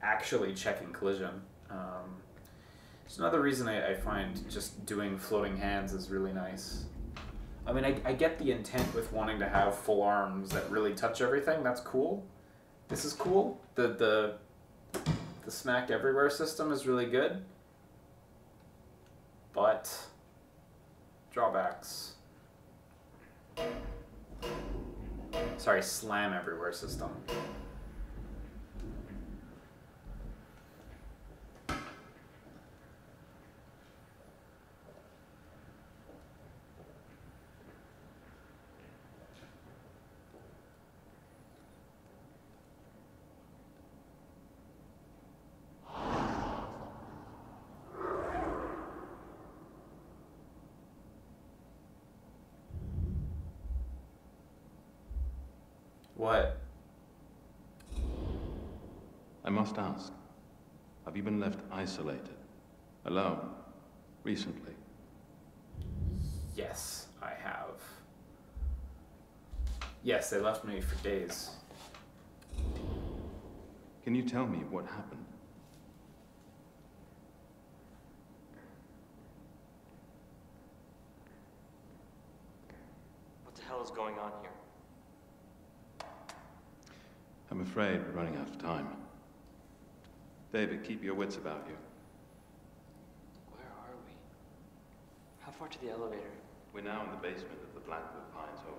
actually checking collision. Um, it's another reason I, I find just doing floating hands is really nice. I mean, I, I get the intent with wanting to have full arms that really touch everything. That's cool. This is cool. The the the smack everywhere system is really good. But drawbacks. Sorry, slam everywhere system. What? I must ask. Have you been left isolated? Alone? Recently? Yes, I have. Yes, they left me for days. Can you tell me what happened? What the hell is going on here? I'm afraid we're running out of time. David, keep your wits about you. Where are we? How far to the elevator? We're now in the basement of the Blackwood Pines Hotel.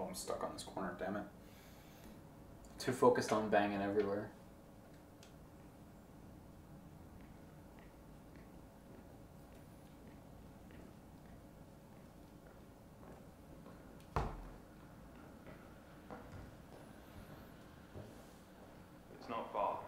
Oh, I'm stuck on this corner, damn it. Too focused on banging everywhere. It's not far.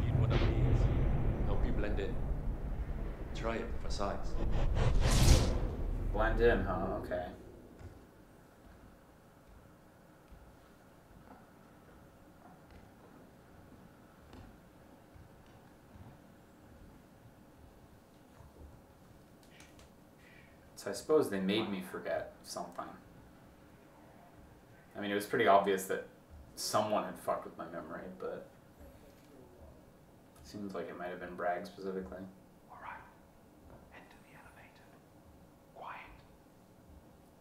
Need one of these. Help you blend in. Size. Blend in, huh? Okay. So I suppose they made me forget something. I mean, it was pretty obvious that someone had fucked with my memory, but seems like it might have been Bragg specifically. All right. Head to the elevator. Quiet.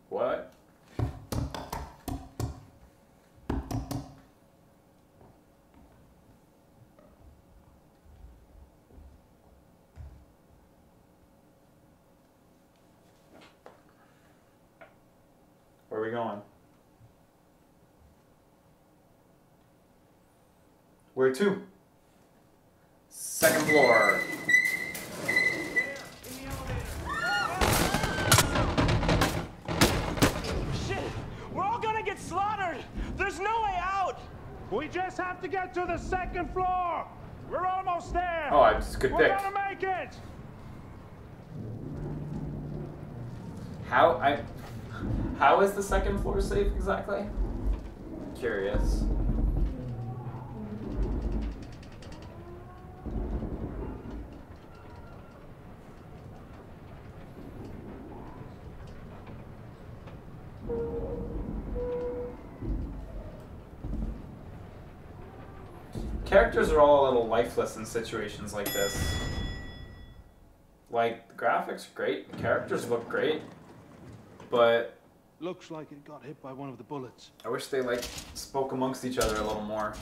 What? Where are we going? Where to? Second floor. We just have to get to the second floor! We're almost there! Oh, it's a good We're pick. gonna make it! How I how is the second floor safe exactly? Curious. Characters are all a little lifeless in situations like this. Like, the graphics are great, the characters look great, but Looks like it got hit by one of the bullets. I wish they, like, spoke amongst each other a little more.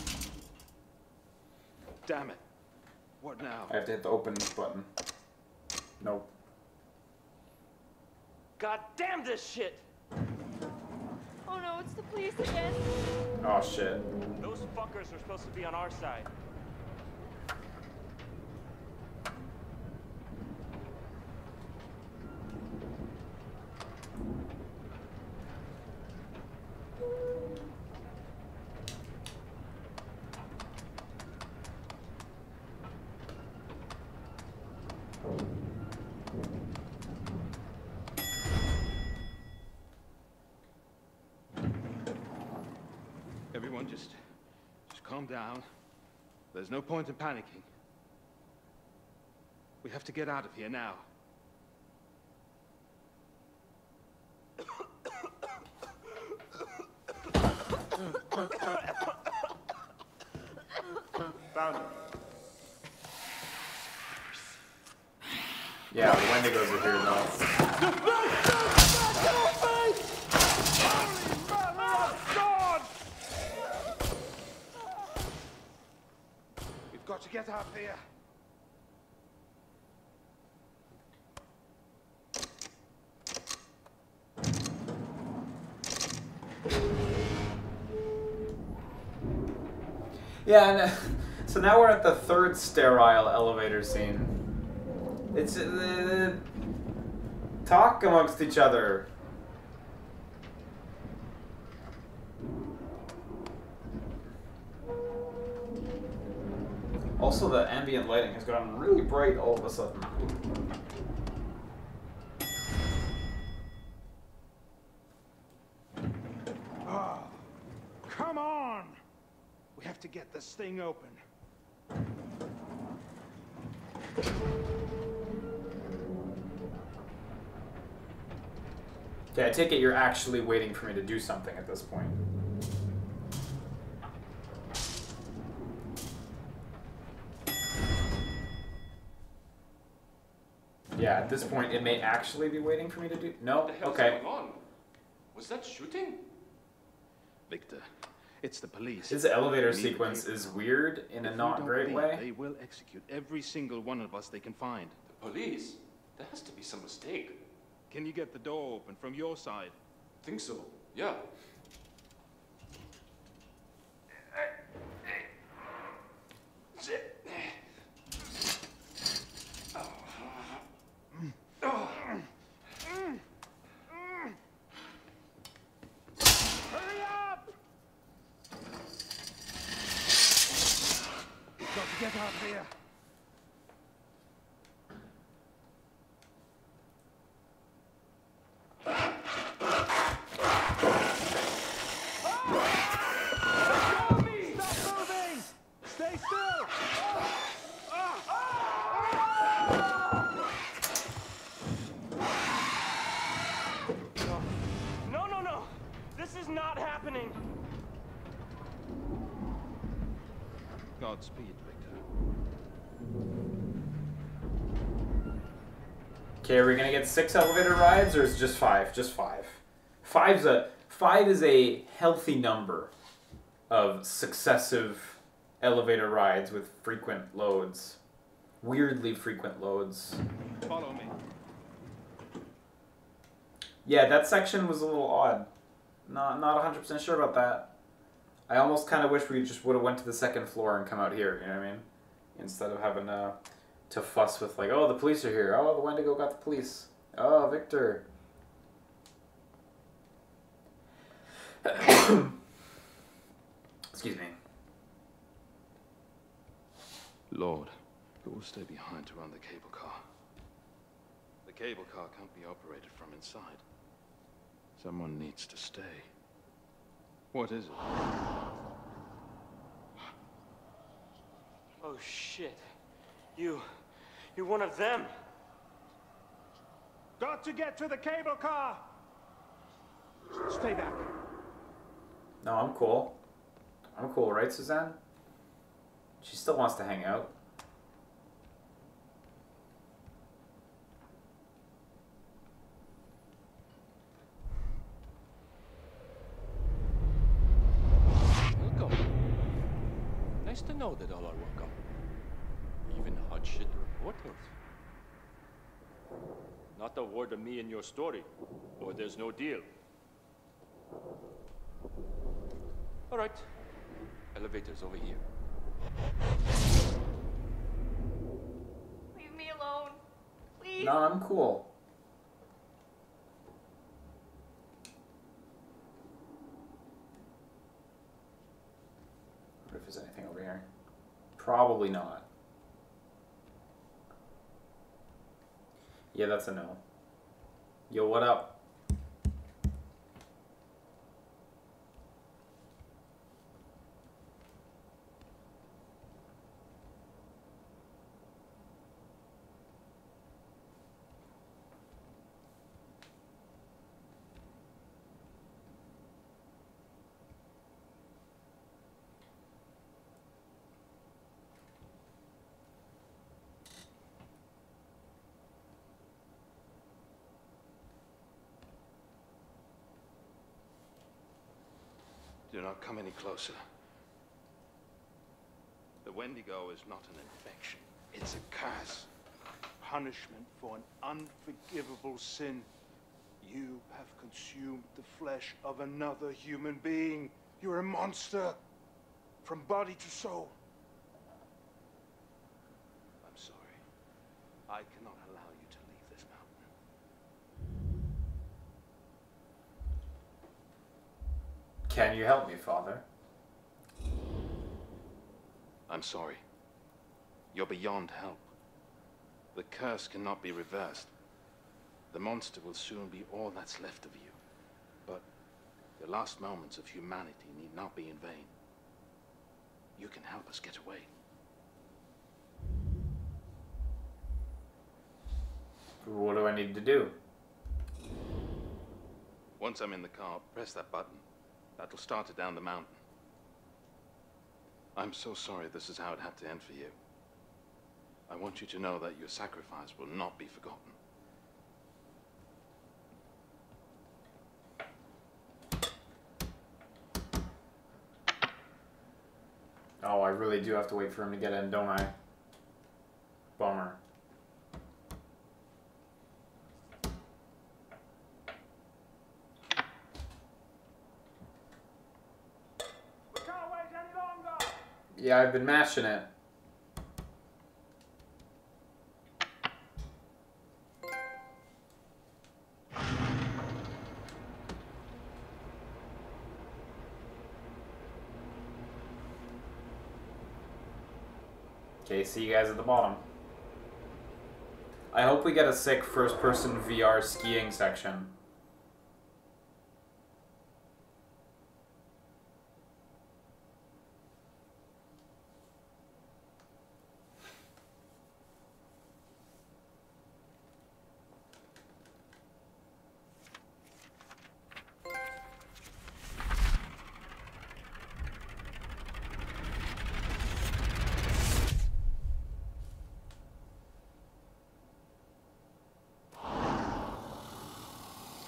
Damn it. What now? I have to hit the open button. Nope. God damn this shit! Oh no, it's the police again. Oh shit. Those fuckers are supposed to be on our side. Just just calm down. There's no point in panicking. We have to get out of here now. Found him. Yeah, the Wendigos are here though. We've got to get out of here. Yeah, and, so now we're at the third sterile elevator scene. It's uh, talk amongst each other. Also, the ambient lighting has gotten really bright all of a sudden. Oh, come on! We have to get this thing open. Okay, I take it you're actually waiting for me to do something at this point. Yeah, at this point, it may actually be waiting for me to do. No, What the hell's okay. going on? Was that shooting? Victor, it's the police. His elevator We need to sequence is weird in If a not don't great leave, way. They will execute every single one of us they can find. The police? There has to be some mistake. Can you get the door open from your side? Think so, yeah. Hurry up! We've got to get out of here. Stop moving! Stay still! No, no, no! This is not happening! Godspeed, Victor. Okay, are we gonna get six elevator rides, or is it just five? Just five. Five's a five is a healthy number of successive elevator rides with frequent loads, weirdly frequent loads. Follow me. Yeah, that section was a little odd. Not not hundred percent sure about that. I almost kind of wish we just would have went to the second floor and come out here. You know what I mean? Instead of having uh, to fuss with like, oh, the police are here. Oh, the Wendigo got the police. Oh, Victor. Excuse me. Lord, who will stay behind to run the cable car? The cable car can't be operated from inside. Someone needs to stay. What is it? Oh shit. You. You're one of them. Got to get to the cable car! Stay back. No, I'm cool. I'm cool, right, Suzanne? She still wants to hang out. Welcome. Nice to know that all are welcome. Even hot shit reporters. Not a word of me in your story, or there's no deal. All right. Elevator's over here. Leave me alone. Please. No, I'm cool. What if there's anything over here? Probably not. Yeah, that's a no. Yo, what up? Come any closer. The Wendigo is not an infection. It's a curse. Punishment for an unforgivable sin. You have consumed the flesh of another human being. You're a monster. From body to soul. I'm sorry. I cannot allow you to leave this mountain. Can you help me, Father? I'm sorry. You're beyond help. The curse cannot be reversed. The monster will soon be all that's left of you. But your last moments of humanity need not be in vain. You can help us get away. What do I need to do? Once I'm in the car, press that button. That'll start it down the mountain. I'm so sorry this is how it had to end for you. I want you to know that your sacrifice will not be forgotten. Oh, I really do have to wait for him to get in, don't I? Bummer. Yeah, I've been mashing it. Okay, see you guys at the bottom. I hope we get a sick first person VR skiing section.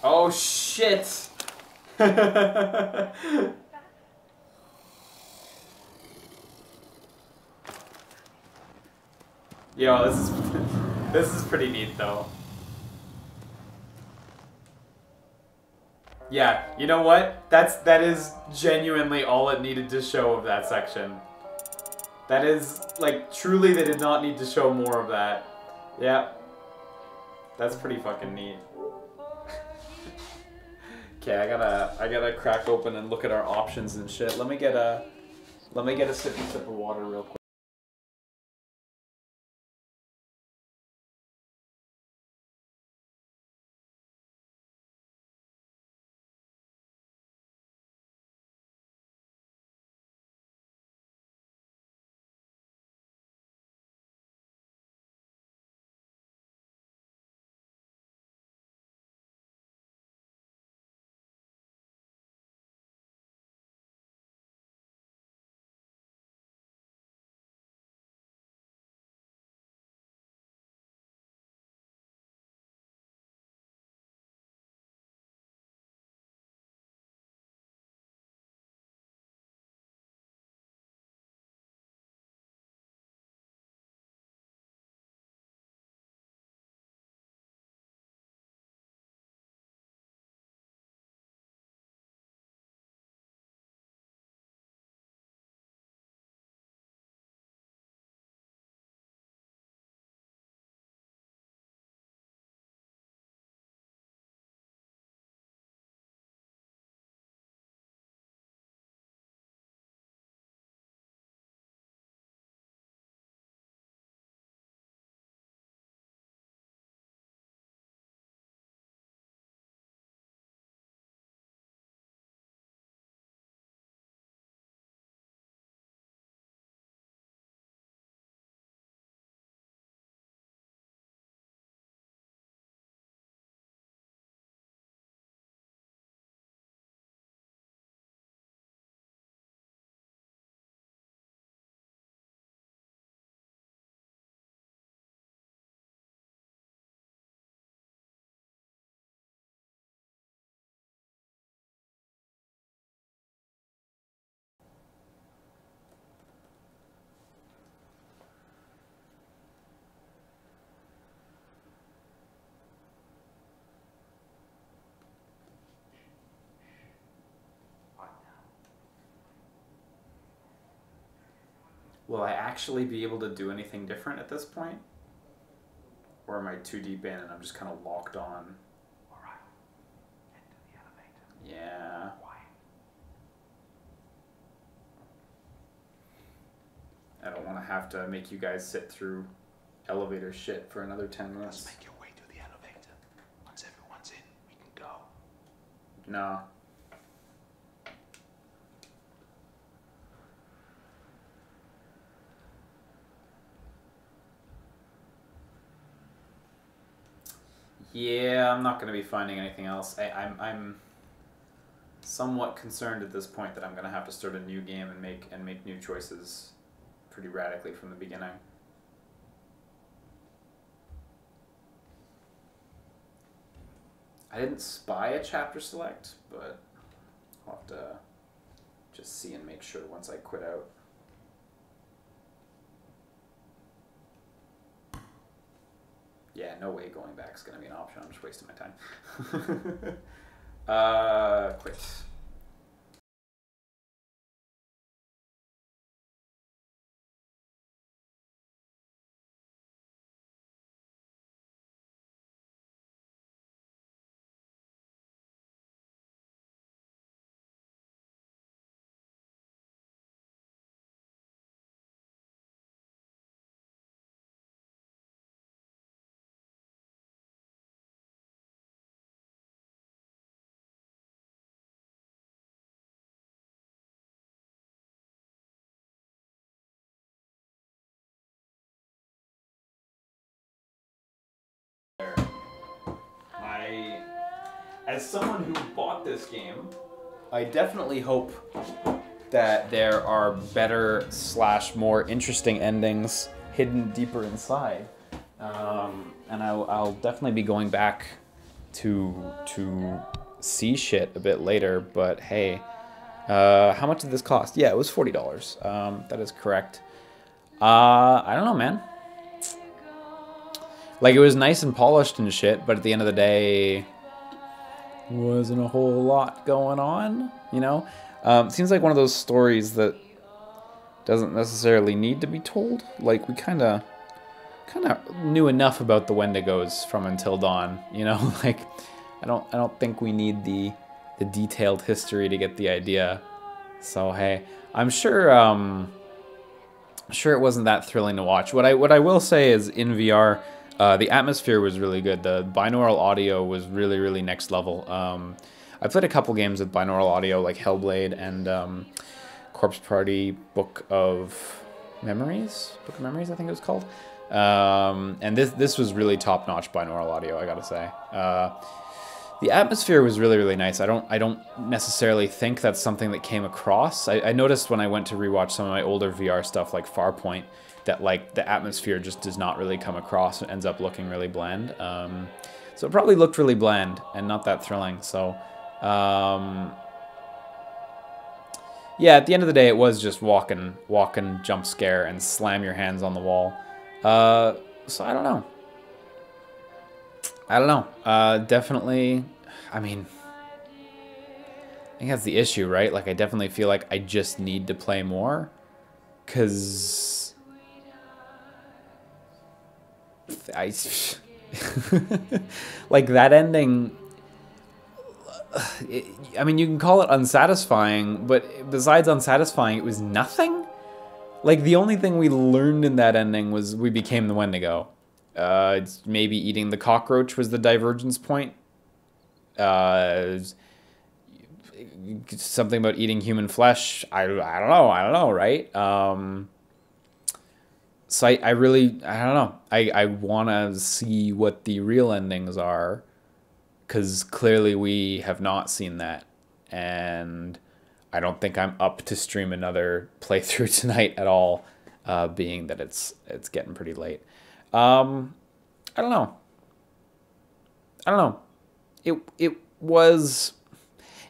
Oh shit! Yo, this is this is pretty neat though. Yeah, you know what? That's that is genuinely all it needed to show of that section. That is like truly they did not need to show more of that. Yeah. That's pretty fucking neat. Okay, I gotta I gotta crack open and look at our options and shit. Let me get a let me get a sippy sip of water real quick. Will I actually be able to do anything different at this point? Or am I too deep in and I'm just kind of locked on? Alright. Into the elevator. Yeah. I don't want to have to make you guys sit through elevator shit for another 10 minutes. Let's make your way to the elevator. Once everyone's in, we can go. No. Yeah, I'm not going to be finding anything else. I, I'm, I'm somewhat concerned at this point that I'm going to have to start a new game and make and make new choices pretty radically from the beginning. I didn't spy a chapter select, but I'll have to just see and make sure once I quit out. Yeah, no way going back is going to be an option. I'm just wasting my time. uh, quit. As someone who bought this game, I definitely hope that there are better slash more interesting endings hidden deeper inside. Um, and I'll, I'll definitely be going back to to see shit a bit later. But hey, uh, how much did this cost? Yeah, it was forty dollars. Um, that is correct. Uh, I don't know, man. Like it was nice and polished and shit, but at the end of the day, wasn't a whole lot going on. You know, um, seems like one of those stories that doesn't necessarily need to be told. Like we kind of, kind of knew enough about the Wendigos from Until Dawn. You know, like I don't, I don't think we need the the detailed history to get the idea. So hey, I'm sure. Um, sure it wasn't that thrilling to watch. What I what I will say is in VR. Uh, the atmosphere was really good. The binaural audio was really, really next level. Um, I played a couple games with binaural audio, like Hellblade and um, Corpse Party Book of Memories. Book of Memories, I think it was called. Um, and this this was really top notch binaural audio. I gotta say. Uh, the atmosphere was really, really nice. I don't I don't necessarily think that's something that came across. I, I noticed when I went to rewatch some of my older VR stuff, like Farpoint that like the atmosphere just does not really come across and ends up looking really bland. Um, so it probably looked really bland and not that thrilling. So um, yeah, at the end of the day, it was just walking, walking, jump scare and slam your hands on the wall. Uh, so I don't know. I don't know. Uh, definitely, I mean, I think that's the issue, right? Like, I definitely feel like I just need to play more. Because I like that ending. It, I mean, you can call it unsatisfying, but besides unsatisfying, it was nothing. Like the only thing we learned in that ending was we became the Wendigo. Uh, maybe eating the cockroach was the divergence point. Uh, something about eating human flesh. I, I don't know. I don't know, right? Um, so I, I really I don't know. I, I want to see what the real endings are because clearly we have not seen that. And I don't think I'm up to stream another playthrough tonight at all, uh, being that it's it's getting pretty late. Um, I don't know. I don't know. It it was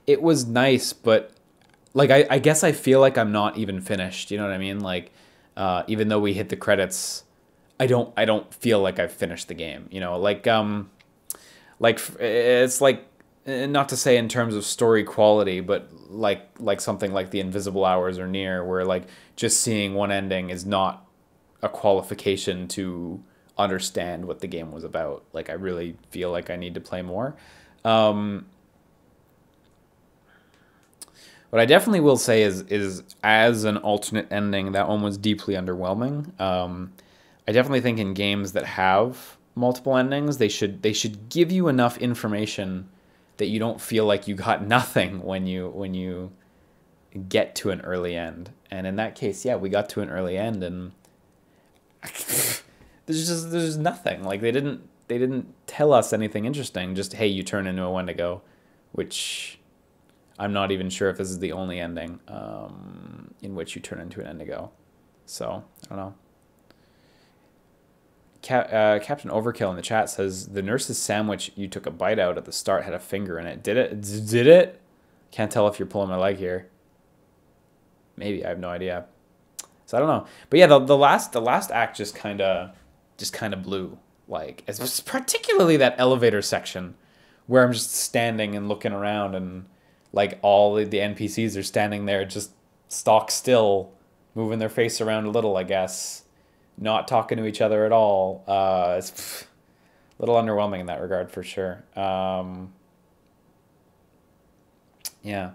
it was nice, but like I, I guess I feel like I'm not even finished. You know what I mean? Like uh, even though we hit the credits, I don't I don't feel like I've finished the game. You know, like um, like it's like not to say in terms of story quality, but like like something like the Invisible Hours or NieR, where like just seeing one ending is not a qualification to understand what the game was about. Like I really feel like I need to play more. Um, what I definitely will say is is as an alternate ending, that one was deeply underwhelming. Um, I definitely think in games that have multiple endings, they should they should give you enough information that you don't feel like you got nothing when you when you get to an early end. And in that case, yeah, we got to an early end and there's just there's nothing. Like they didn't they didn't tell us anything interesting. Just hey, you turn into a Wendigo, which I'm not even sure if this is the only ending um, in which you turn into a Wendigo. So I don't know. Cap, uh, Captain Overkill in the chat says the nurse's sandwich you took a bite out at the start had a finger in it. Did it? Did it? Can't tell if you're pulling my leg here. Maybe I have no idea. So I don't know. But yeah, the, the last the last act just kind of just kind of blew. Like it's particularly that elevator section where I'm just standing and looking around and like all the, NPCs are standing there just stock still, moving their face around a little, I guess, not talking to each other at all. Uh, it's pff, a little underwhelming in that regard for sure. Um, yeah.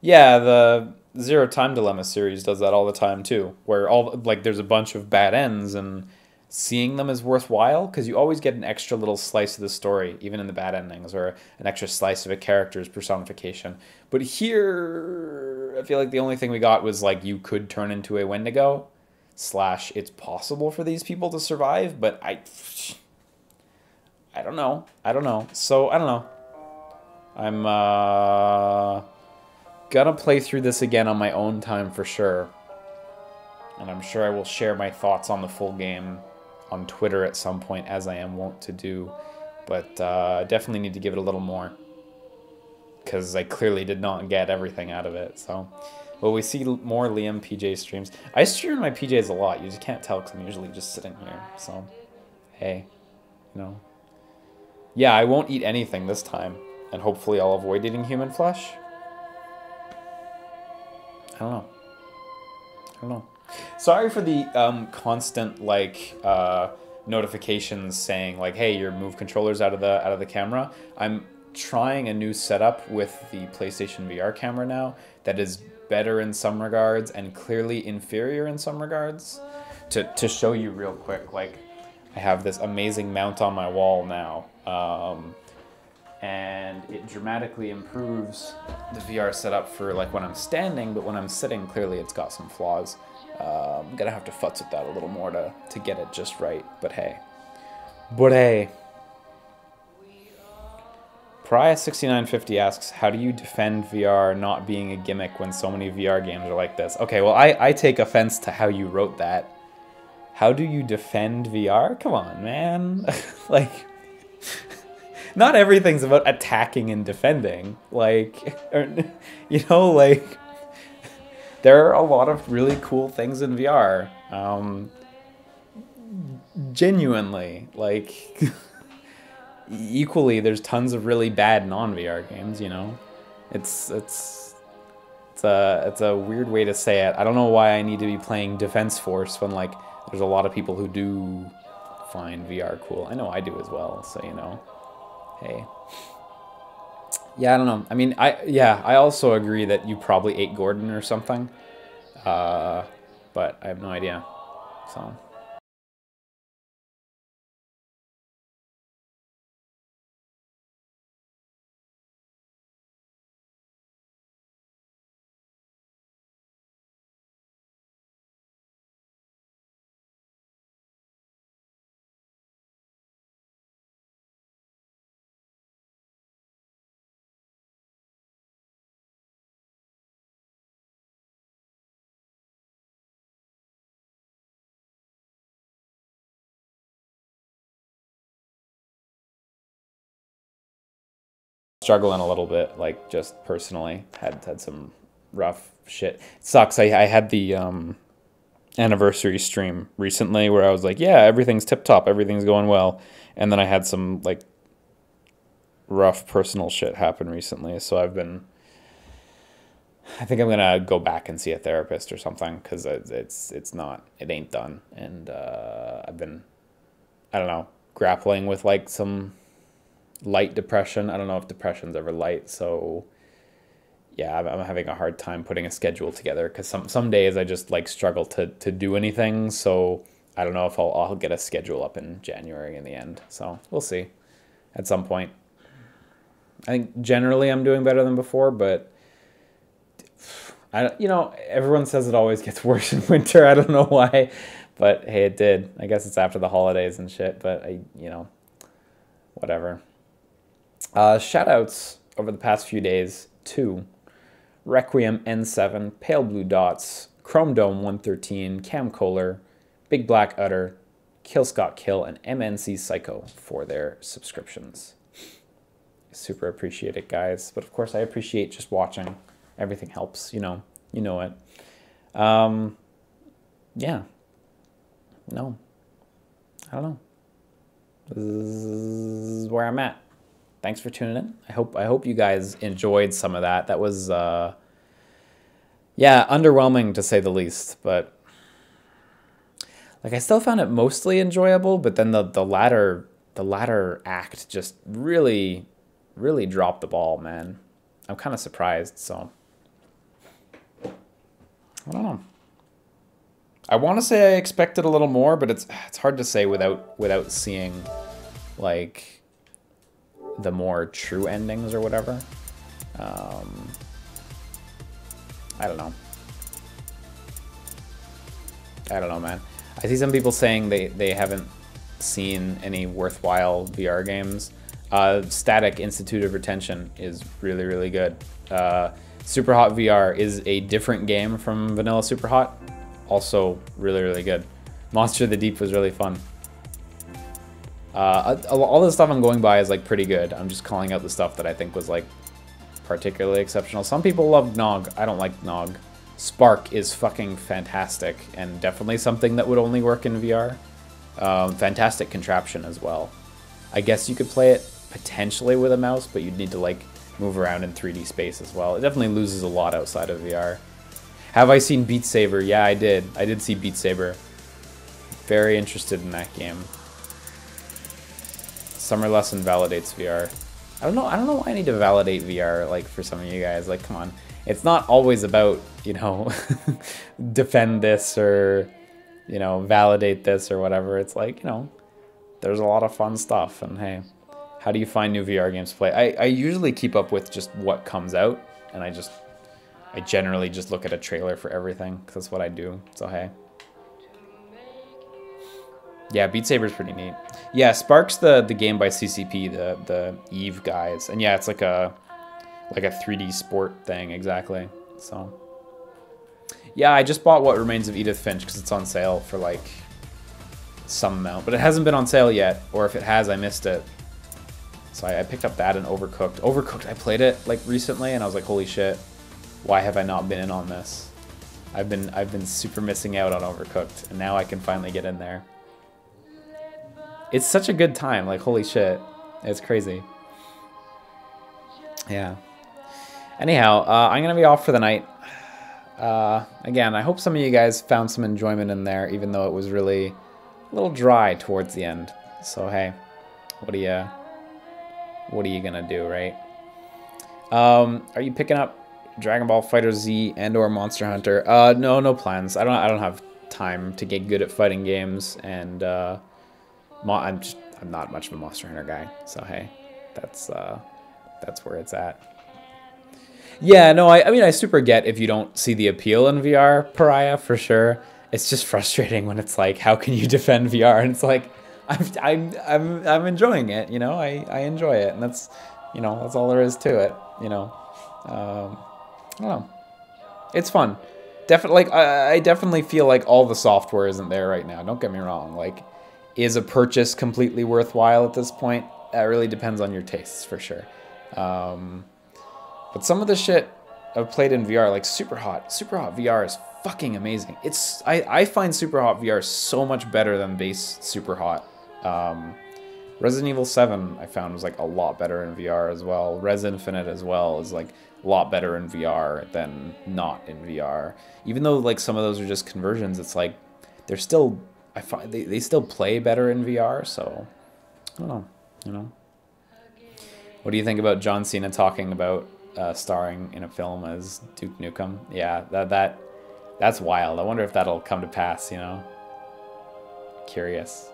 Yeah, the Zero Time Dilemma series does that all the time too, where all like there's a bunch of bad ends and seeing them is worthwhile because you always get an extra little slice of the story, even in the bad endings, or an extra slice of a character's personification. But here, I feel like the only thing we got was like you could turn into a Wendigo, slash it's possible for these people to survive, but I, I don't know, I don't know. So I don't know. I'm uh, gonna play through this again on my own time for sure. And I'm sure I will share my thoughts on the full game on Twitter at some point, as I am wont to do. But uh, definitely need to give it a little more. Because I clearly did not get everything out of it. So, well, we see more Liam PJ streams? I stream my PJs a lot. You just can't tell because I'm usually just sitting here. So, hey, you know. Yeah, I won't eat anything this time. And hopefully I'll avoid eating human flesh. I don't know. I don't know. Sorry for the um, constant like uh, notifications saying like, "Hey, your move controllers out of the out of the camera." I'm trying a new setup with the PlayStation VR camera now that is better in some regards and clearly inferior in some regards. To to show you real quick, like I have this amazing mount on my wall now. Um, and it dramatically improves the VR setup for like when I'm standing, but when I'm sitting, clearly it's got some flaws. I'm gonna have to futz with that a little more to, to get it just right, but hey. But hey. Pariah6950 asks, how do you defend VR not being a gimmick when so many VR games are like this? Okay, well, I, I take offense to how you wrote that. How do you defend VR? Come on, man. like, not everything's about attacking and defending. Like, or, you know, like, there are a lot of really cool things in VR. Um, genuinely, like, equally, there's tons of really bad non-VR games. You know, it's it's it's a it's a weird way to say it. I don't know why I need to be playing Defense Force when like there's a lot of people who do find VR cool. I know I do as well. So you know, hey. Yeah, I don't know. I mean, I yeah, I also agree that you probably ate Gordon or something. Uh, but I have no idea. So. Struggling a little bit, like just personally had had some rough shit. It sucks. I I had the um anniversary stream recently where I was like, yeah, everything's tip top, everything's going well, and then I had some like rough personal shit happen recently, so I've been. I think I'm gonna go back and see a therapist or something because it's it's not it ain't done, and uh, I've been, I don't know, grappling with like some light depression. I don't know if depression's ever light, so yeah, I'm, having a hard time putting a schedule together because some some days I just like struggle to to do anything. So I don't know if I'll I'll get a schedule up in January in the end. So we'll see, at some point. I think generally I'm doing better than before, but I you know everyone says it always gets worse in winter. I don't know why, but hey, it did. I guess it's after the holidays and shit. But I you know, whatever. Uh, shout outs over the past few days to Requiem N7, Pale Blue Dots, Chrome Dome 113, Cam Kohler, Big Black Udder, Kill Scott Kill, and MNC Psycho for their subscriptions. Super appreciate it, guys. But of course, I appreciate just watching. Everything helps, you know. You know it. Um, yeah. No. I don't know. This is where I'm at. Thanks for tuning in. I hope I hope you guys enjoyed some of that. That was uh, yeah, underwhelming to say the least, but like I still found it mostly enjoyable, but then the the latter the latter act just really really dropped the ball, man. I'm kind of surprised, so I don't know. I want to say I expected a little more, but it's it's hard to say without without seeing like the more true endings or whatever. Um, I don't know. I don't know, man. I see some people saying they, they haven't seen any worthwhile VR games. Uh, Statik Institute of Retention is really, really good. Uh, Super Hot VR is a different game from Vanilla Super Hot. Also really, really good. Monster of the Deep was really fun. Uh, all the stuff I'm going by is like pretty good. I'm just calling out the stuff that I think was like particularly exceptional. Some people love Nog. I don't like Nog. Sparc is fucking fantastic and definitely something that would only work in VR. Um, fantastic contraption as well. I guess you could play it potentially with a mouse, but you'd need to like move around in 3D space as well. It definitely loses a lot outside of VR. Have I seen Beat Saber? Yeah, I did. I did see Beat Saber. Very interested in that game. Summer Lesson validates VR. I don't know. I don't know why I need to validate VR like for some of you guys. Like, come on. It's not always about you know defend this or you know validate this or whatever. It's like you know there's a lot of fun stuff. And hey, how do you find new VR games to play? I I usually keep up with just what comes out, and I just I generally just look at a trailer for everything because that's what I do. So hey. Yeah, Beat Saber's pretty neat. Yeah, Sparc's the the game by CCP, the the Eve guys, and yeah, it's like a like a 3D sport thing exactly. So yeah, I just bought What Remains of Edith Finch because it's on sale for like some amount, but it hasn't been on sale yet, or if it has, I missed it. So I, I picked up that and Overcooked. Overcooked, I played it like recently, and I was like, holy shit, why have I not been in on this? I've been I've been super missing out on Overcooked, and now I can finally get in there. It's such a good time, like holy shit. It's crazy. Yeah. Anyhow, uh, I'm gonna be off for the night. Uh, again, I hope some of you guys found some enjoyment in there, even though it was really a little dry towards the end. So hey, what are you, what are you gonna do, right? Um, are you picking up Dragon Ball FighterZ and/or Monster Hunter? Uh, no, no plans. I don't. I don't have time to get good at fighting games, and uh, I'm just I'm not much of a Monster Hunter guy. So hey, that's uh, that's where it's at. Yeah, no, I, I mean, I super get if you don't see the appeal in VR, Pariah, for sure. It's just frustrating when it's like, how can you defend VR? And it's like, I'm, I'm, I'm, I'm enjoying it, you know, I, I enjoy it. And that's, you know, that's all there is to it, you know. Um, I don't know. It's fun. Definitely, like, I, I definitely feel like all the software isn't there right now. Don't get me wrong. Like, is a purchase completely worthwhile at this point? That really depends on your tastes, for sure. Um, but some of the shit I've played in VR, like Super Hot, Super Hot VR is fucking amazing. It's I, I find Super Hot VR so much better than base Super Hot. Um, Resident Evil 7 I found was like a lot better in VR as well. Rez Infinite as well is like a lot better in VR than not in VR. Even though like some of those are just conversions, it's like they're still I find they, they still play better in VR, so I don't know, you know. What do you think about John Cena talking about uh, starring in a film as Duke Nukem? Yeah, that that that's wild. I wonder if that'll come to pass, you know. Curious.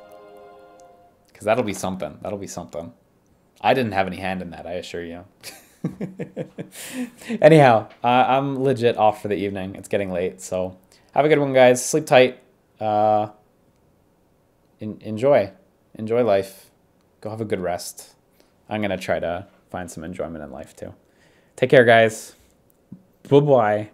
Cuz that'll be something. That'll be something. I didn't have any hand in that, I assure you. Anyhow, uh, I'm legit off for the evening. It's getting late, so have a good one, guys. Sleep tight. Uh, en- enjoy, enjoy life. Go have a good rest. I'm gonna try to find some enjoyment in life too. Take care, guys. Bye bye.